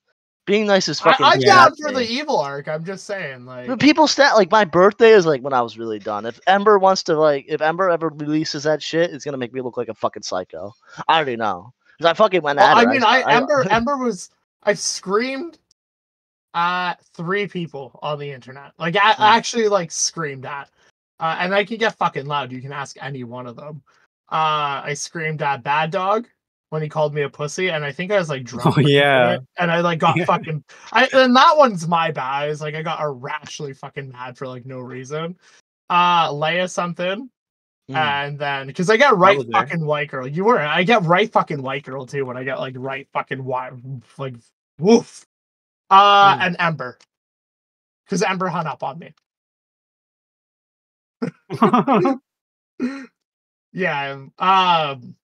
Being nice is fucking. I'm Yeah. down for the evil arc. I'm just saying, like But people stat like my birthday is like when I was really done. If Ember wants to like, if Ember ever releases that shit, it's gonna make me look like a fucking psycho. I already know. Cause I fucking went Well, at I her. mean, I Ember Ember was I screamed at three people on the internet. Like I Hmm. actually like screamed at, uh, and I can get fucking loud. You can ask any one of them. Uh, I screamed at Bad Dog when he called me a pussy, and I think I was like drunk. Oh, when he did yeah. and I like got Yeah. fucking. I and that one's my bad. I was like I got irrationally fucking mad for like no reason. Uh, Leia something. Mm. And then, because I get right was there. fucking white girl, you were. I get right fucking white girl too when I get like right fucking white, like woof. Uh, Hmm. and Ember. because Ember hung up on me. yeah, um,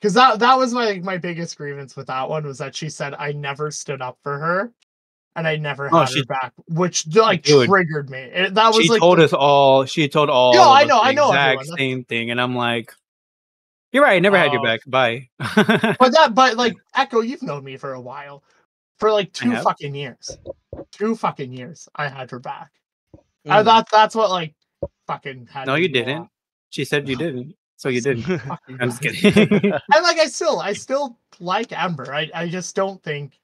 because that that was my my biggest grievance with that one was that she said I never stood up for her, and I never Oh, had she- her back, which like Dude. triggered me. It, that was she like told the- us all. She told all. Of I know, the I know Exact same thing, and I'm like, you're right. I never had your back. Bye. but that but like Echo, you've known me for a while, for like two fucking years, two fucking years. I had her back. Mm. that that's what like fucking had. no, you didn't. off. She said you didn't. So you didn't. I'm just kidding. and like I still I still like Ember. I I just don't think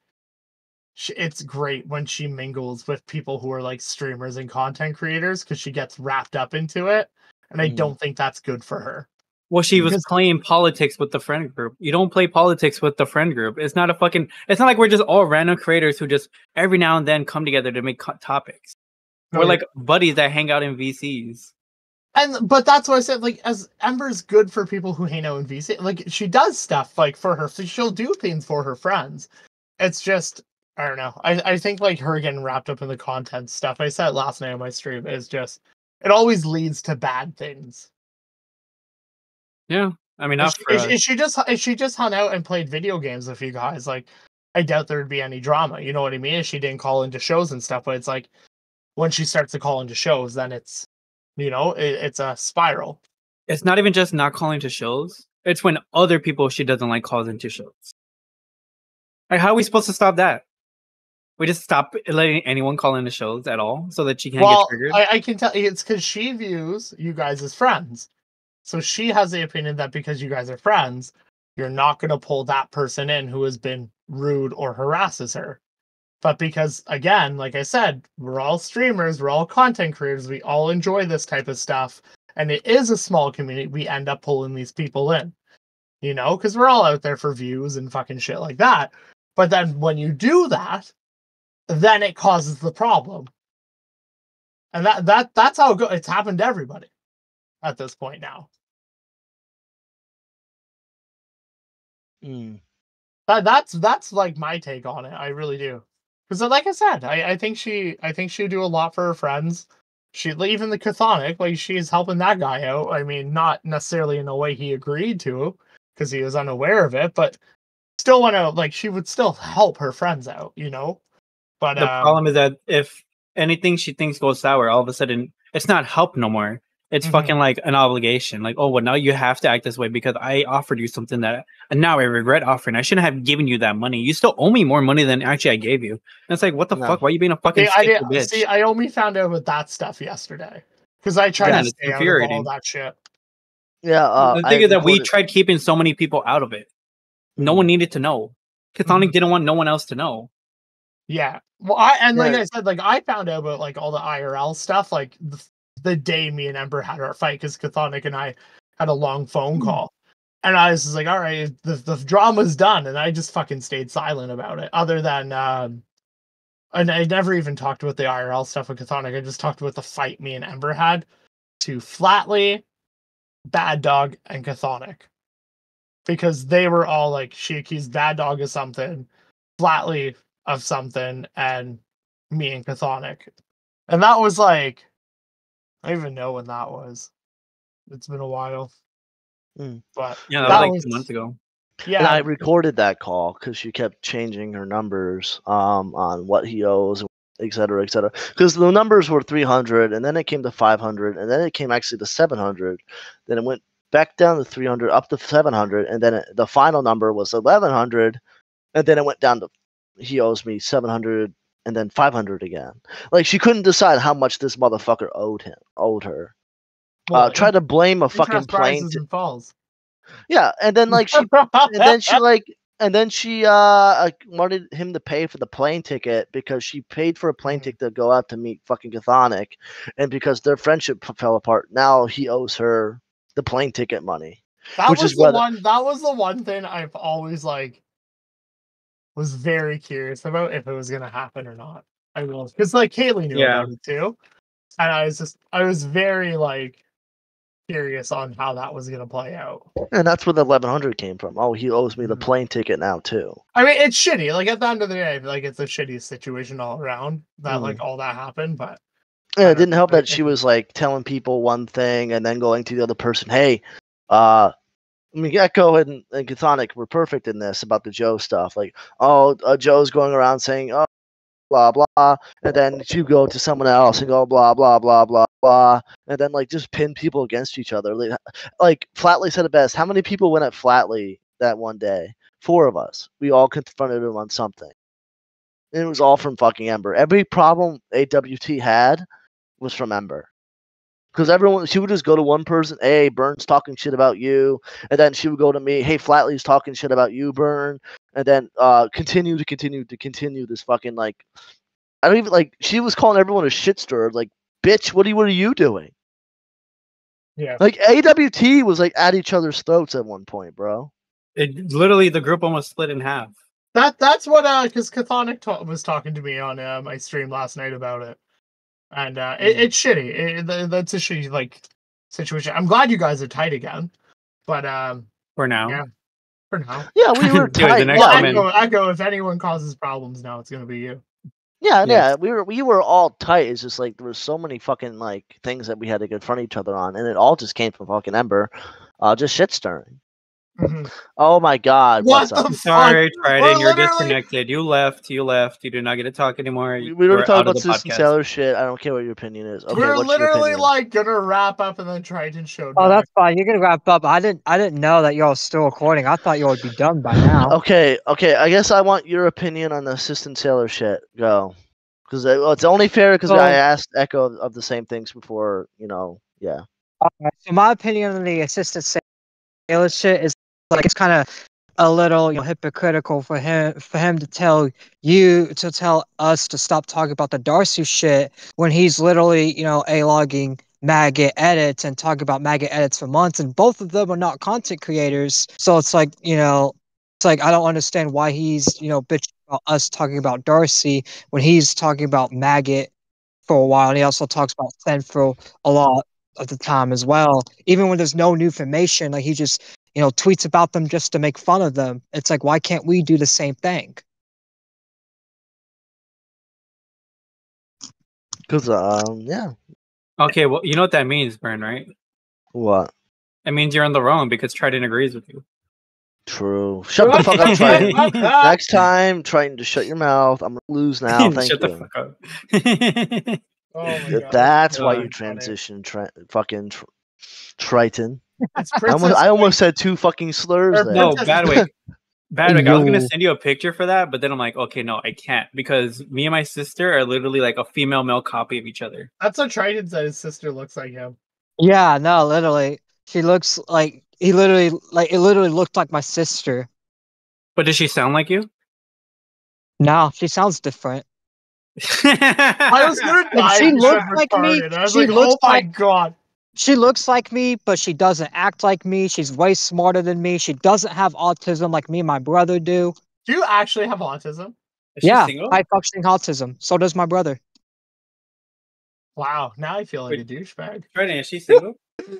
sh it's great when she mingles with people who are like streamers and content creators because she gets wrapped up into it, and I Mm. don't think that's good for her. Well, she was Because- playing politics with the friend group. You don't play politics with the friend group. It's not a fucking. It's not like we're just all random creators who just every now and then come together to make co- topics. No, We're like buddies that hang out in VCs. And but that's what I said. Like as Ember's good for people who hang out in VC. Like she does stuff like for her. She'll do things for her friends. It's just I don't know. I I think like her getting wrapped up in the content stuff. I said last night on my stream is just it always leads to bad things. Yeah, I mean, If she, for if, if she just if she just hung out and played video games with you guys, like I doubt there'd be any drama. You know what I mean? If she didn't call into shows and stuff, but it's like when she starts to call into shows, then it's you know it, it's a spiral. It's not even just not calling to shows. It's when other people she doesn't like calls into shows. Like, how are we supposed to stop that? We just stop letting anyone call into shows at all, so that she can't well, get triggered. I, I can tell it's because she views you guys as friends, so she has the opinion that because you guys are friends, you're not going to pull that person in who has been rude or harasses her. But because, again, like I said, we're all streamers, we're all content creators, we all enjoy this type of stuff, and it is a small community, we end up pulling these people in, you know, because we're all out there for views and fucking shit like that. But then when you do that, then it causes the problem. And that that that's how it go. It's happened to everybody at this point now. Mm. That that's that's like my take on it. I really do. Because like I said, I, I think she I think she'd do a lot for her friends. She even the Chthonic, like she's helping that guy out. I mean, not necessarily in a way he agreed to, because he was unaware of it, but still want to like she would still help her friends out, you know. But the um, problem is that if anything she thinks goes sour, all of a sudden it's not help no more. It's Mhm. fucking like an obligation. Like, oh well, now you have to act this way because I offered you something that and now I regret offering. I shouldn't have given you that money. You still owe me more money than actually I gave you. And it's like, what the No. fuck? Why are you being a fucking See, I stickler did, bitch? see, I only found out about that stuff yesterday because I tried Yeah, to and stay out of all that shit. Yeah. Uh, the thing I is that we recorded- tried keeping so many people out of it. No Mm. one needed to know. Mm-hmm. Didn't want no one else to know. Yeah. Well, I and like Yeah. I said, like I found out about like all the IRL stuff like the, the day me and Ember had our fight because Chthonic and I had a long phone call, and I was just like, all right, the the drama's done, and I just fucking stayed silent about it. Other than, um, and I never even talked about the IRL stuff with Chthonic. I just talked about the fight me and Ember had to Flatly, Bad Dog, and Chthonic. Because they were all like, she accused Bad Dog of something, Flatly of something and me and Chthonic. And that was like I don't even know when that was. It's been a while. Mm. But Yeah, that, That was like was- two months ago. yeah, And I recorded that call because she kept changing her numbers um, on what he owes, et cetera, et cetera. Because the numbers were 300, and then it came to 500, and then it came actually to 700. Then it went back down to 300, up to 700, and then it, the final number was 1100, and then it went down to he owes me 700 and then 500 again. Like she couldn't decide how much this motherfucker owed him, owed her. well, uh, tried to blame a fucking plane. rises t- and falls. yeah, and then like she and then she like and then she uh uh, wanted him to pay for the plane ticket because she paid for a plane Mhm. ticket to go out to meet fucking Chthonic, and because their friendship fell apart, now he owes her the plane ticket money. that which was is the one that was the one thing I've always like was very curious about if it was gonna happen or not. I will because like Kaylee knew Yeah. about it too. And I was just I was very like curious on how that was gonna play out. And that's where the 1100 came from. Oh, he owes me the Mhm. plane ticket now too. I mean, it's shitty. Like at the end of the day, like it's a shitty situation all around that like all that happened. But Yeah, it don't didn't help know. that she was like telling people one thing and then going to the other person, hey, uh, I mean, Echo and, and Chthonic were perfect in this about the Joe stuff. Like, oh, uh, Joe's going around saying, oh, blah, blah. And then you go to someone else and go, blah, blah, blah, blah, blah. And then, like, just pin people against each other. Like, like Flatley said it best. How many people went at Flatley that one day? Four of us. We all confronted him on something. And it was all from fucking Ember. Every problem AWT had was from Ember. Because everyone, she would just go to one person, hey, Burns talking shit about you. And then she would go to me, hey, Flatley's talking shit about you, Burn. And then uh, continue to continue to continue this fucking, like, I don't even, like, she was calling everyone a shit stirrer. Like, bitch, what are you, what are you doing? yeah, Like, AWT was, like, at each other's throats at one point, bro. It literally the group almost split in half. that that's what uh, because Chthonic ta- was talking to me on uh, my stream last night about it, and uh, it, Mhm. it's shitty. It, th- that's a shitty like situation. I'm glad you guys are tight again, but um, For now. Yeah. for now. Yeah, we were Dude, the tight. next yeah, Well, time Echo, Echo, if anyone causes problems now, it's gonna be you. Yeah, Yes. yeah, we were we were all tight. It's just like there was so many fucking like things that we had to confront each other on, and it all just came from fucking Ember, uh, just shit stirring. Mhm. Oh my god, What what's the up? fuck? Sorry, Triton, you're literally- disconnected. You left. You left. You do not get to talk anymore. We, we were talking about of the System podcast. Sailor shit. I don't care what your opinion is. Okay, We're literally like gonna wrap up and then Triton showed Oh, back. that's fine. You're gonna wrap up. I didn't. I didn't know that y'all was still recording. I thought y'all would be done by now. Okay, okay. I guess I want your opinion on the assistant sailor shit. Go, because well, it's only fair because So- I asked Echo of, of the same things before. You know, yeah. Alright, so my opinion on the assistant sailor shit is like it's kind of a little you know hypocritical for him for him to tell you to tell us to stop talking about the Darcy shit when he's literally you know a logging maggot edits and talking about maggot edits for months and both of them are not content creators so it's like you know it's like I don't understand why he's you know bitching about us talking about Darcy when he's talking about maggot for a while and he also talks about Central a lot of the time as well. Even when there's no new information, like he just, you know, tweets about them just to make fun of them. It's like, why can't we do the same thing? Because um, yeah. Okay, well, you know what that means, Byrne, right? What? It means you're on the wrong because Triton agrees with you. True. Shut the fuck up, Shut Triton. Next time, trying to shut your mouth. I'm gonna lose now. Thank Shut you. the fuck up. Oh my God, That's why you transition, tri- fucking tr- Triton. It's I almost, I almost said two fucking slurs Or there. no, Princess- Badwick. Badwick, I was gonna send you a picture for that, but then I'm like, okay, no, I can't because me and my sister are literally like a female male copy of each other. That's what Triton said. His sister looks like him. Yeah, no, literally. She looks like he literally like it literally looked like my sister. But does she sound like you? No, she sounds different. I was gonna die. she if you looked like me. retarded. I was She like, oh looks oh my like- god. She looks like me, but she doesn't act like me. She's way smarter than me. She doesn't have autism like me and my brother do. Do you actually have autism? Is yeah, high functioning autism. So does my brother. Wow, now I feel like a douchebag. Triton, is she single?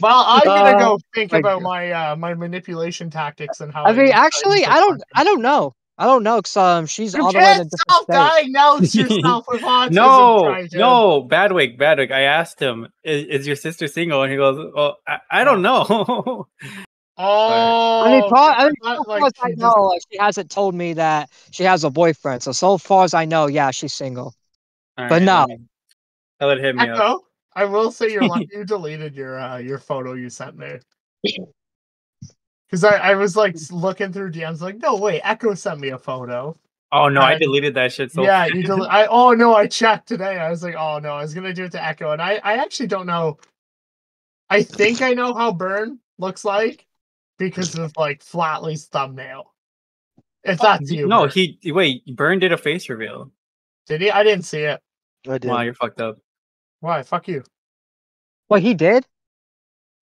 Well, I'm gonna Uh, go think about God. my uh my manipulation tactics and how. I mean, use actually, I don't. I don't know. I don't know, cause um, she's You all the way in a can't different state. self-diagnose yourself with autism. no, Triton. no, Badwick, Badwick. I asked him, is, is your sister single? And he goes, oh, I, I don't know. Oh, I mean, pro- I mean, not so like as I she just- know, like, she hasn't told me that she has a boyfriend. So so far as I know, yeah, she's single. All But right, no. let me- I'll let hit me I will say you're lucky you deleted your uh, your photo you sent me. Because I, I was like looking through DMs, like, no way, Echo sent me a photo. Oh no, I Uh, deleted that shit. So yeah, you del- I oh no, I checked today. I was like, oh no, I was gonna do it to Echo, and I I actually don't know. I think I know how Byrne looks like because of like Flatley's thumbnail. If that's you, no, Byrne. he wait. Byrne did a face reveal. did he? I didn't see it. I did. Wow, you're fucked up. Why? Fuck you. Well, he did.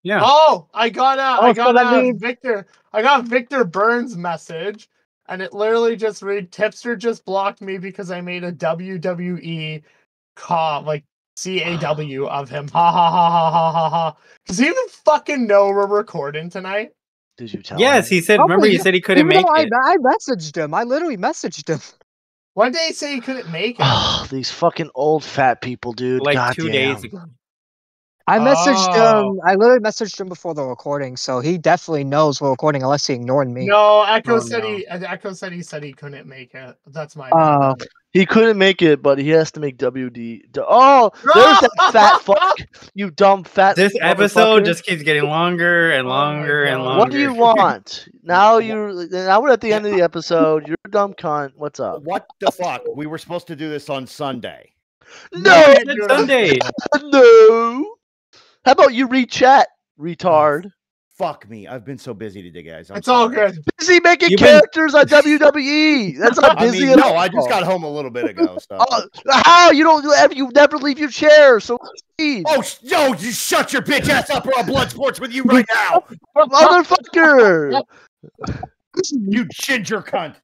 Yeah. Oh, I got a, Oh, I got that a means- Victor, I got Victor Burns message, and it literally just read Tipster just blocked me because I made a WWE com like C A W of him. Ha ha ha ha ha ha ha. Does he even fucking know we're recording tonight? Did you tell? Yes, him? he said. Oh, Remember, he said he couldn't make though I, it. I messaged him. I literally messaged him. One day he say he couldn't make it. Oh, these fucking old fat people, dude. Like God two damn. days ago. I messaged Oh. him. I literally messaged him before the recording, so he definitely knows we're recording unless he ignored me. No, Echo Oh, said no. he Echo said he said he couldn't make it. That's my Oh. He couldn't make it, but he has to make WD. Oh, there's that fat fuck. You dumb fat. This episode just keeps getting longer and Oh longer and longer. What do you want? Now you're now we're at the end of the episode. You're a dumb cunt. What's up? What the fuck? We were supposed to do this on Sunday. No, It's Sunday. no. How about you read chat, retard? Fuck me. I've been so busy today, guys. I'm It's all good. Busy making You've been- characters on WWE. That's not I mean, at no, all. I just got home a little bit ago. So. Oh, how you don't ever you never leave your chair? So leave, Oh, sh- yo, you shut your bitch ass up or I'll blood sports with you right now. motherfucker! You ginger cunt.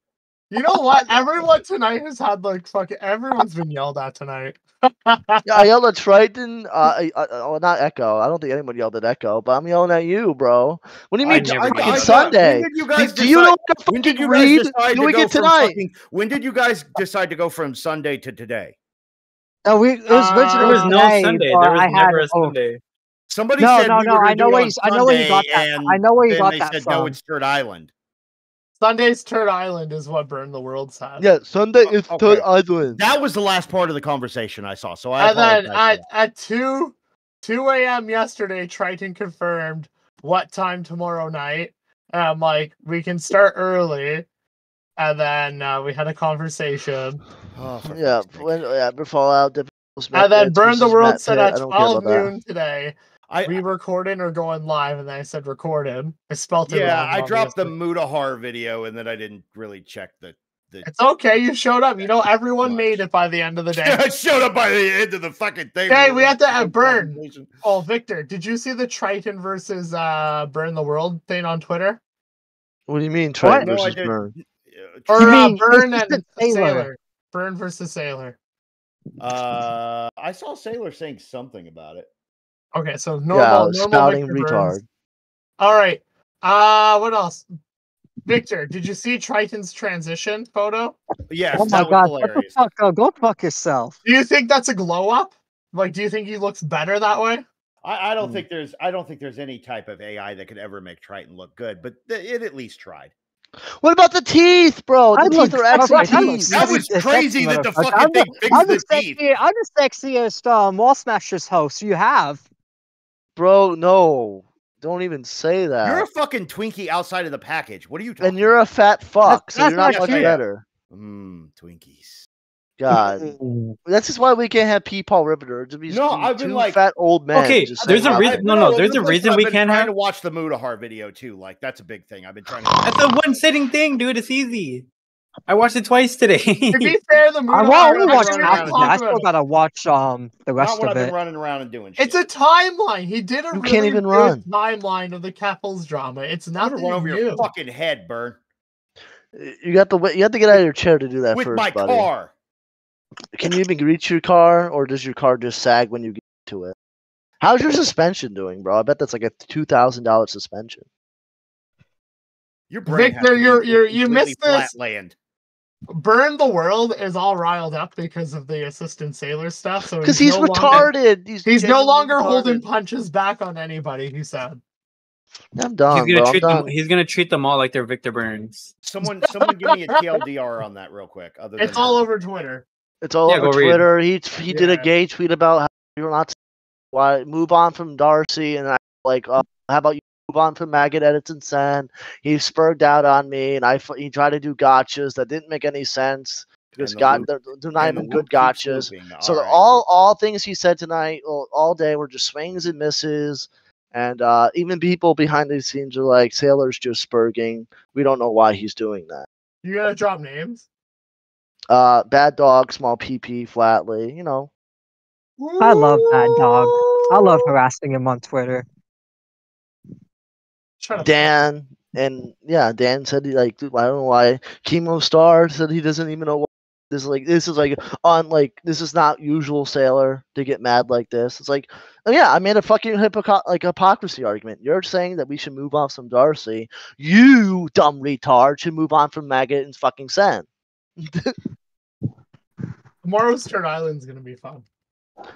You know what? Everyone tonight has had like fucking everyone's been yelled at tonight. Yeah, I yelled at Triton. Uh, I, I, oh, not Echo. I don't think anyone yelled at Echo, but I'm yelling at you, bro. What do you mean? never fucking yelled at Sunday. When did you Do, guys do you know decide- what to when did you guys read? decide to Do we go get from tonight? fucking- when did you guys decide to go from Sunday to today? No, we it was Uh, originally There was no today, Sunday. There was I had never a oh, Sunday. Somebody No, said no, we no, were gonna I know where on he's- I know where you got that- I know where you then got they that said, No, it's Turd Island. Sunday's Turd Island is what burned the World said. Yeah, Sunday Oh, is okay. Turd Island. That was the last part of the conversation I saw. So I and then at, at 2 2 a.m. yesterday, Triton confirmed what time tomorrow night. And I'm like, we can start early. And then uh, we had a conversation. Oh, Yeah, fuck's sake. when, yeah, for Fallout. Different And then Byrne the World Matt said Pitt, at I don't care 12 about that. noon today, I, we recording or going live. And then I said recorded. I spelled it yeah, wrong. I dropped the obviously. Mutahar video and then I didn't really check the. the It's okay. You showed up. You know, everyone Much. made it by the end of the day. I showed up by the end of the fucking thing. Hey, we have to have Byrne. Oh, Victor, did you see the Triton versus uh, Byrne the World thing on Twitter? What do you mean, Triton No, I versus didn't. Byrne? Uh, Or You uh, Byrne and Sailor. Sailor. Byrne versus Sailor. Uh, I saw Sailor saying something about it. Okay, so yeah, normal, normal spouting Victor retard. Burns. All right. Uh, what else? Victor, did you see Triton's transition photo? Yes, Oh my god, what the fuck? Oh, go fuck yourself. Do you think that's a glow up? Like, do you think he looks better that way? I, I don't Hmm. think there's I don't think there's any type of AI that could ever make Triton look good, but th- it at least tried. What about the teeth, bro? The I teeth look- are I excellent I teeth. That was crazy that the fucking I'm thing the- fixed I'm the, the teeth. sexy, I'm the sexiest um, Wall Smashers host you have. Bro, no. Don't even say that. You're a fucking Twinkie outside of the package. What are you talking? and you're a fat fuck, so that's you're not not much true. better. Mmm, Twinkies. God. That's just why we can't have P. Paul Riveter. To be No, two I've been two like- fat old men. Okay, just there's a reason- no, no, there's a reason we can't trying have- to watch the Mutahar video too. Like that's a big thing. I've been trying to. That's a one sitting thing, dude. It's easy. I watched it twice today. To be fair, the I movie. wa- only watched running half around of it. I still gotta watch um the rest when of I've been it. running around and doing shit. It's a timeline. He did a You really can't even good run. timeline of the couples drama. It's I'm run over new. your fucking head, Byrne, You got the you have to get out of your chair to do that with first, my buddy. car. Can you even reach your car, or does your car just sag when you get to it? How's your suspension doing, bro? I bet that's like a two thousand dollar suspension. Your brain has Victor, you're- you're- you completely missed this. flat land. Byrne the World is all riled up because of the assistant sailor stuff. So Because he's no longer- retarded. He's, He's no genuinely longer holding punches back on anybody. He said. I'm done, he's gonna bro. treat I'm them. done. He's gonna treat them all like they're Victor Burns. Someone, someone, give me a TLDR on that real quick. Other It's than all that. over Twitter. It's all Yeah, over go read. Twitter. He he did a gay tweet about how you're not why move on from Darcy and I like uh, how about you move on from Maggot Edits and Sen. He spurred out on me and I he tried to do gotchas that didn't make any sense because And the God they're, they're not And the even good gotchas. looping. So the- Alright. all all things he said tonight, all, all day, were just swings and misses, and uh, even people behind the scenes are like, "Sailor's just spurging. We don't know why he's doing that." You gotta drop names? Uh, bad dog, small PP, flatly. You know, I love that dog. I love harassing him on Twitter. Dan and yeah, Dan said he like, dude, I don't know why. Chemo Star said he doesn't even know what This is like this is like on like this is not usual sailor to get mad like this. It's like, oh yeah, I made a fucking hypocrite like hypocrisy argument. You're saying that we should move on from Darcy. You dumb retard should move on from Maggot and fucking Sen. Tomorrow's Turd Island's gonna be fun.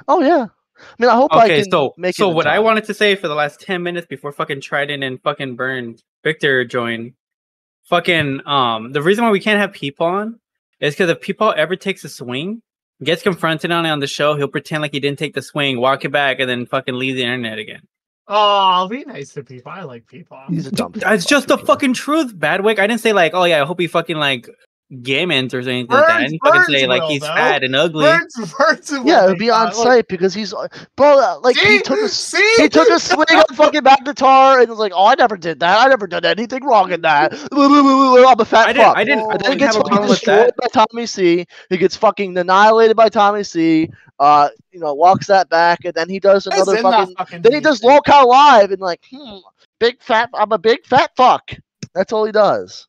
Oh yeah. I mean, I hope I Okay, can so make so it in what I wanted to say for the last ten minutes before fucking Triton and fucking Burn Victor join, fucking um the reason why we can't have people on is because if people ever takes a swing, gets confronted on it on the show, he'll pretend like he didn't take the swing, walk it back, and then fucking leave the internet again. Oh, I'll be nice to people. I like people. He's a dumb. It's just the fucking truth, Badwick. I didn't say like, oh yeah, I hope he fucking like gamins or anything like that. And Burns- didn't fucking Burns say like he's though. fat and ugly. Birds, birds will Yeah, it would be on that. Look, site because he's uh, bro. uh, Like he took a see? he took a swing on fucking back guitar and was like, "Oh, I never did that. I never did anything wrong in that." I'm a fat I didn't. fuck. I didn't. I And then he didn't gets have a fucking problem with destroyed that. by Tommy C. He gets fucking annihilated by Tommy C. Uh, you know, walks that back, and then he does another fucking. fucking Then he does DC. locale live and like, hmm, big fat. I'm a big fat fuck. That's all he does.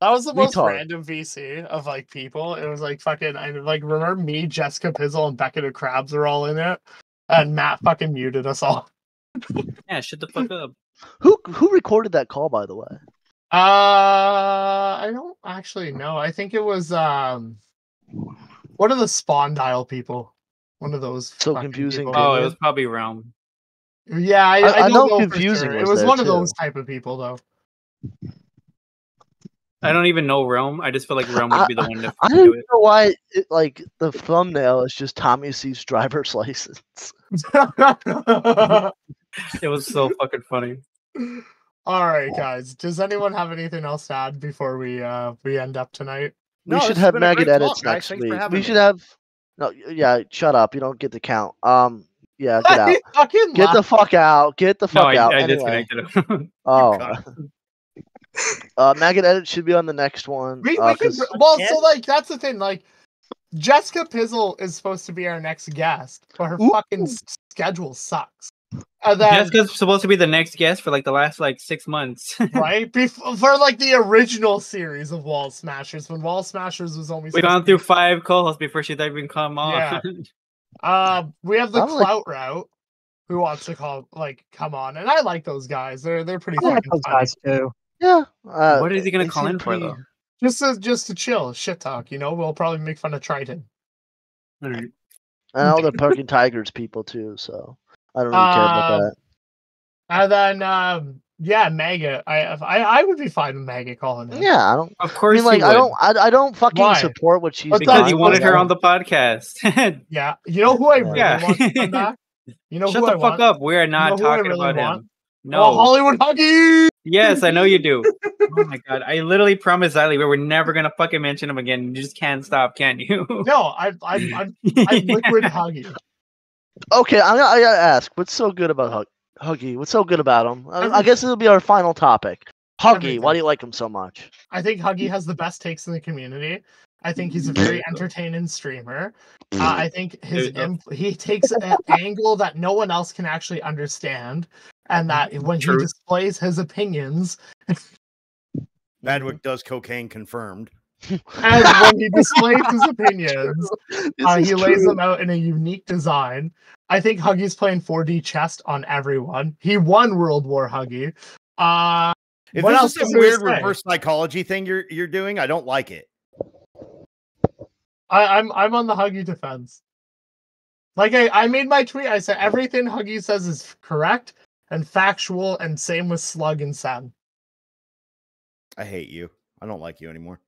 That was the most Retard. random VC of like people. It was like fucking. I like remember me, Jessica Pizzle, and Becca the Crabs are all in it, and Matt fucking muted us all. Yeah, shut the fuck up. Who who recorded that call, by the way? Uh, I don't actually know. I think it was um, what are the Spawn Dial people? One of those. So confusing people. Oh, it was probably Realm. Yeah, I, I- I, I don't know know. for Confusing sure. was It was there, one of those type of people, though. I don't even know Realm. I just feel like Realm would be the one to do it. I do don't it. know why. It, like the thumbnail is just Tommy C's driver's license. It was so fucking funny. All right, guys. Does anyone have anything else to add before we uh we end up tonight? No, we should have Maggot edits talk, next week. having We me. should have. No, yeah, shut up. You don't get the count. Um, yeah, get out. fucking Get the fuck out. Get the No, fuck I, out. I anyway. disconnected him. Oh. God. uh, Maggot edit should be on the next one. We, uh, we could, 'cause- well, so like that's the thing. Like Jessica Pizzle is supposed to be our next guest, but her Ooh. fucking schedule sucks. And then Jessica's supposed to be the next guest for like the last like six months. right before for like the original series of Wall Smashers when Wall Smashers was only We've gone through be- five co-hosts before she'd even come on. Yeah. Uh, we have the I like- clout route. Who wants to call like come on? And I like those guys. They're they're pretty I like those funny. guys too. Yeah. Uh, what is he gonna call seem in for though? Just to just to chill, shit talk. You know, we'll probably make fun of Triton. And all the Parking Tigers people too. So I don't really care about Um, that. And then um, yeah, Maggot. I I I would be fine with Maggot calling in. Yeah, I don't. Of I course, mean, like, you I don't. I, I don't fucking Why? support what she's But doing. because you wanted her on the podcast. Yeah, you know who I really Yeah. want to come back. You know Shut who the I fuck want? up. We are not know talking really about want? him. Oh, No. Hollywood Huggy. yes, I know you do. oh my god. I literally promised Ziley we were never gonna fucking mention him again. You just can't stop, can you? No, I I'm I'm, I'm liquid Huggy. Okay, I, I gotta ask. What's so good about Hug- Huggy? What's so good about him? I, I guess it'll be our final topic. Huggy, why do you like him so much? I think Huggy has the best takes in the community. I think he's a very entertaining streamer. Uh, I think his There imp- he takes an angle that no one else can actually understand, and that when True. he displays his opinions, Madwick does cocaine confirmed. and when he displays his opinions, uh, he lays true. them out in a unique design. I think Huggy's playing 4D chess on everyone. He won World War Huggy. Uh, If What this else is we weird reverse psychology thing you're you're doing, I don't like it. I, I'm I'm on the Huggy defense. Like I, I made my tweet. I said everything Huggy says is correct and factual, and same with Slug and Sam. I hate you. I don't like you anymore.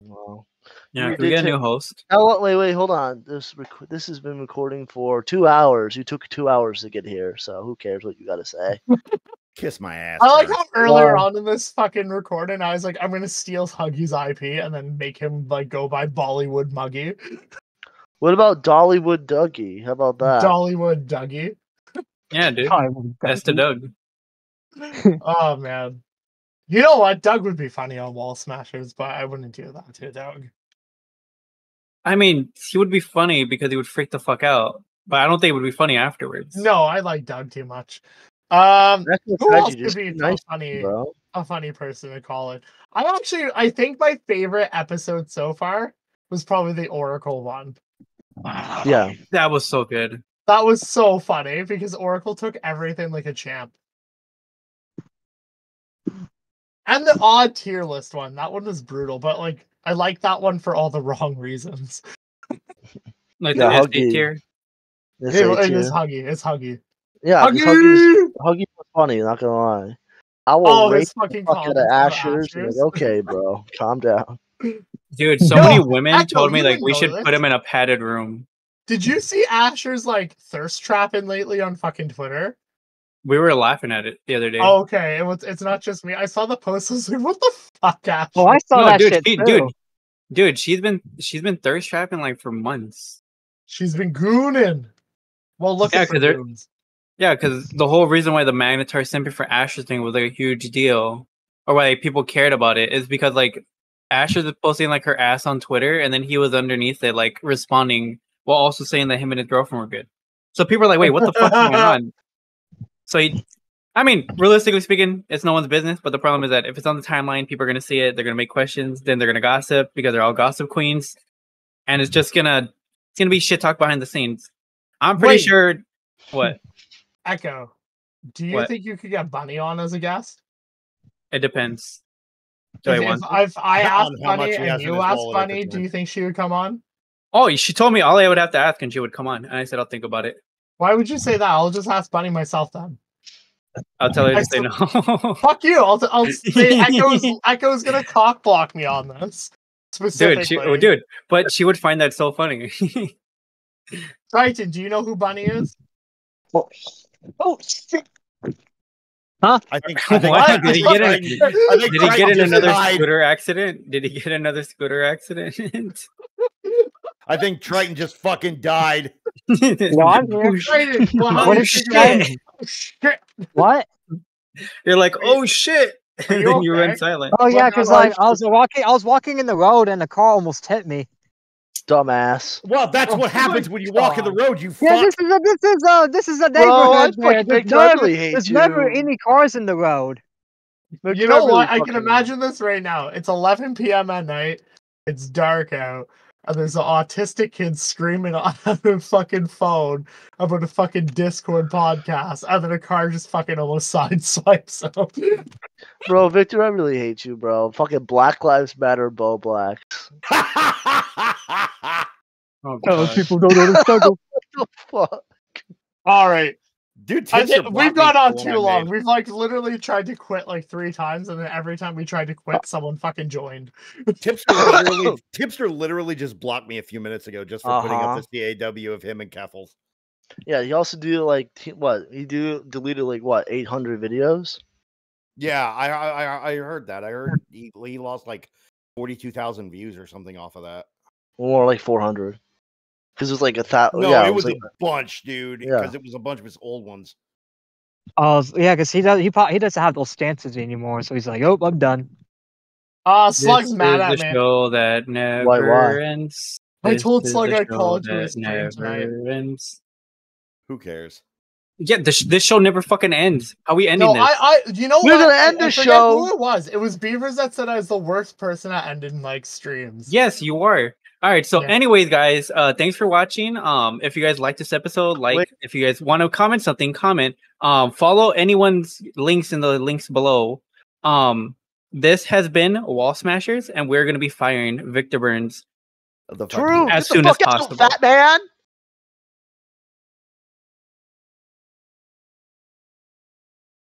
Wow. yeah, We can we get a new host? Oh, wait, wait, hold on. This rec- this has been recording for two hours. You took two hours to get here, so who cares what you got to say? Kiss my ass. I like Kurt. how earlier Wow. on in this fucking recording, I was like, I'm gonna steal Huggy's IP and then make him like go by Bollywood Muggy, What about Dollywood Dougie? How about that? Dollywood Dougie. Yeah, dude. Time. That's to Doug. Oh man, you know what? Doug would be funny on Wall Smashers, but I wouldn't do that to Doug. I mean, he would be funny because he would freak the fuck out. But I don't think it would be funny afterwards. No, I like Doug too much. Um, That's who else could be be a funny? bro. a funny person to call it. I actually I think my favorite episode so far was probably the Oracle one. Yeah. That was so good. That was so funny because Oracle took everything like a champ. And the odd tier list one, that one was brutal, but like I like that one for all the wrong reasons. Like Yeah, the Huggy. tier. This It, A it tier. is huggy. It's huggy. Yeah, 'cause Huggy, was, Huggy! Huggy was funny, not gonna lie. I will Oh, rate his fucking the fuck out of Ashers. Ashers. Like, okay, bro, calm down. Dude, so Yo, many women told me like we should this? put him in a padded room. Did you see Asher's like thirst trapping lately on fucking Twitter? We were laughing at it the other day. Oh, okay. It was it's not just me. I saw the post. I was like, what the fuck, Asher? Oh, I saw No, that dude, shit she- too. dude, dude, she's been she's been thirst trapping like for months. She's been gooning. Well, look Yeah, at 'cause they're- goons. Yeah, because the whole reason why the Magnetar simping for Asher's thing was like a huge deal, or why people cared about it, is because like Asher was posting like her ass on Twitter, and then he was underneath it like responding while also saying that him and his girlfriend were good. So people are like, "Wait, what the fuck's going on?" So he, I mean, realistically speaking, it's no one's business. But the problem is that if it's on the timeline, people are gonna see it, they're gonna make questions, then they're gonna gossip because they're all gossip queens, and it's just gonna it's gonna be shit talk behind the scenes. I'm pretty Wait. sure. What? Echo. Do you What? think you could get Bunny on as a guest? It depends. Do I If, want? if, if I On asked Bunny he and you his asked wallet at the Bunny, do you think she would come on? Oh, she told me all I would have to ask, and she would come on. And I said, I'll think about it. Why would you say that? I'll just ask Bunny myself then. I'll tell her I to say no. Fuck you. I'll, I'll say Echo's, Echo's gonna cock block me on this. dude, Specifically. she, oh, dude, but she would find that so funny. Triton, do you know who Bunny is? Oh, oh shit. I think. I think What? Did he get in? Triton- I think Did he get in another died. scooter accident? Did he get another scooter accident? I think Triton just fucking died. No, I'm here. Triton, well, how What did you she get- saying? Oh, shit. What? You're like, oh shit, Are and you then you okay? went silent. Oh yeah, because like like- I was walking, I was walking in the road and the car almost hit me. Dumbass. Well, that's Oh what happens when you walk in the road. You Yeah, fuck. this is a this is a this is a Bro, I man. There's, Victor, I never, really hate there's never any cars in the road. Victor, You know really what? I can fucking- imagine this right now. It's 11 p.m. at night. It's dark out, and there's an autistic kid screaming on a fucking phone about a fucking Discord podcast, and then a car just fucking almost sideswipes him. Bro, Victor, I really hate you, bro. Fucking Black Lives Matter, Bo Blacks. Oh, Oh, people don't know the struggle. What the fuck? All right, Dude, I Tipster thi- blocked we've gone on too long. We've like literally tried to quit like three times, and then every time we tried to quit, someone fucking joined. Tipster literally, Tipster literally just blocked me a few minutes ago just for putting Uh-huh. up this DAW of him and Keffals. Yeah, he also do like what? He do deleted like what? Eight hundred videos. Yeah, I, I I- I heard that. I heard he, he lost like forty two thousand views or something off of that. More like four hundred. Because it was like a thousand. No, yeah, it was like, a bunch, dude. Yeah. Because it was a bunch of his old ones. Oh yeah, because he does he probably, he doesn't have those stances anymore, so he's like, oh, I'm done. Uh This Slug's mad is at the me. show that never Why, why? ends. I told is Slug I'd call show into his that tonight. never ends. Who cares? Yeah, this this show never fucking ends. How we ending No, this? I, I, you know We're what? gonna end the show. Who it was? It was Beavers that said I was the worst person at ending like streams. Yes, you are. All right. So, Yeah. anyways, guys, uh, thanks for watching. Um, if you guys like this episode, like, Wait. if you guys want to comment something, comment. Um, follow anyone's links in the links below. Um, this has been Wall Smashers, and we're gonna be firing Victor Burns The True. As Get the soon as fuck out, possible. fat man.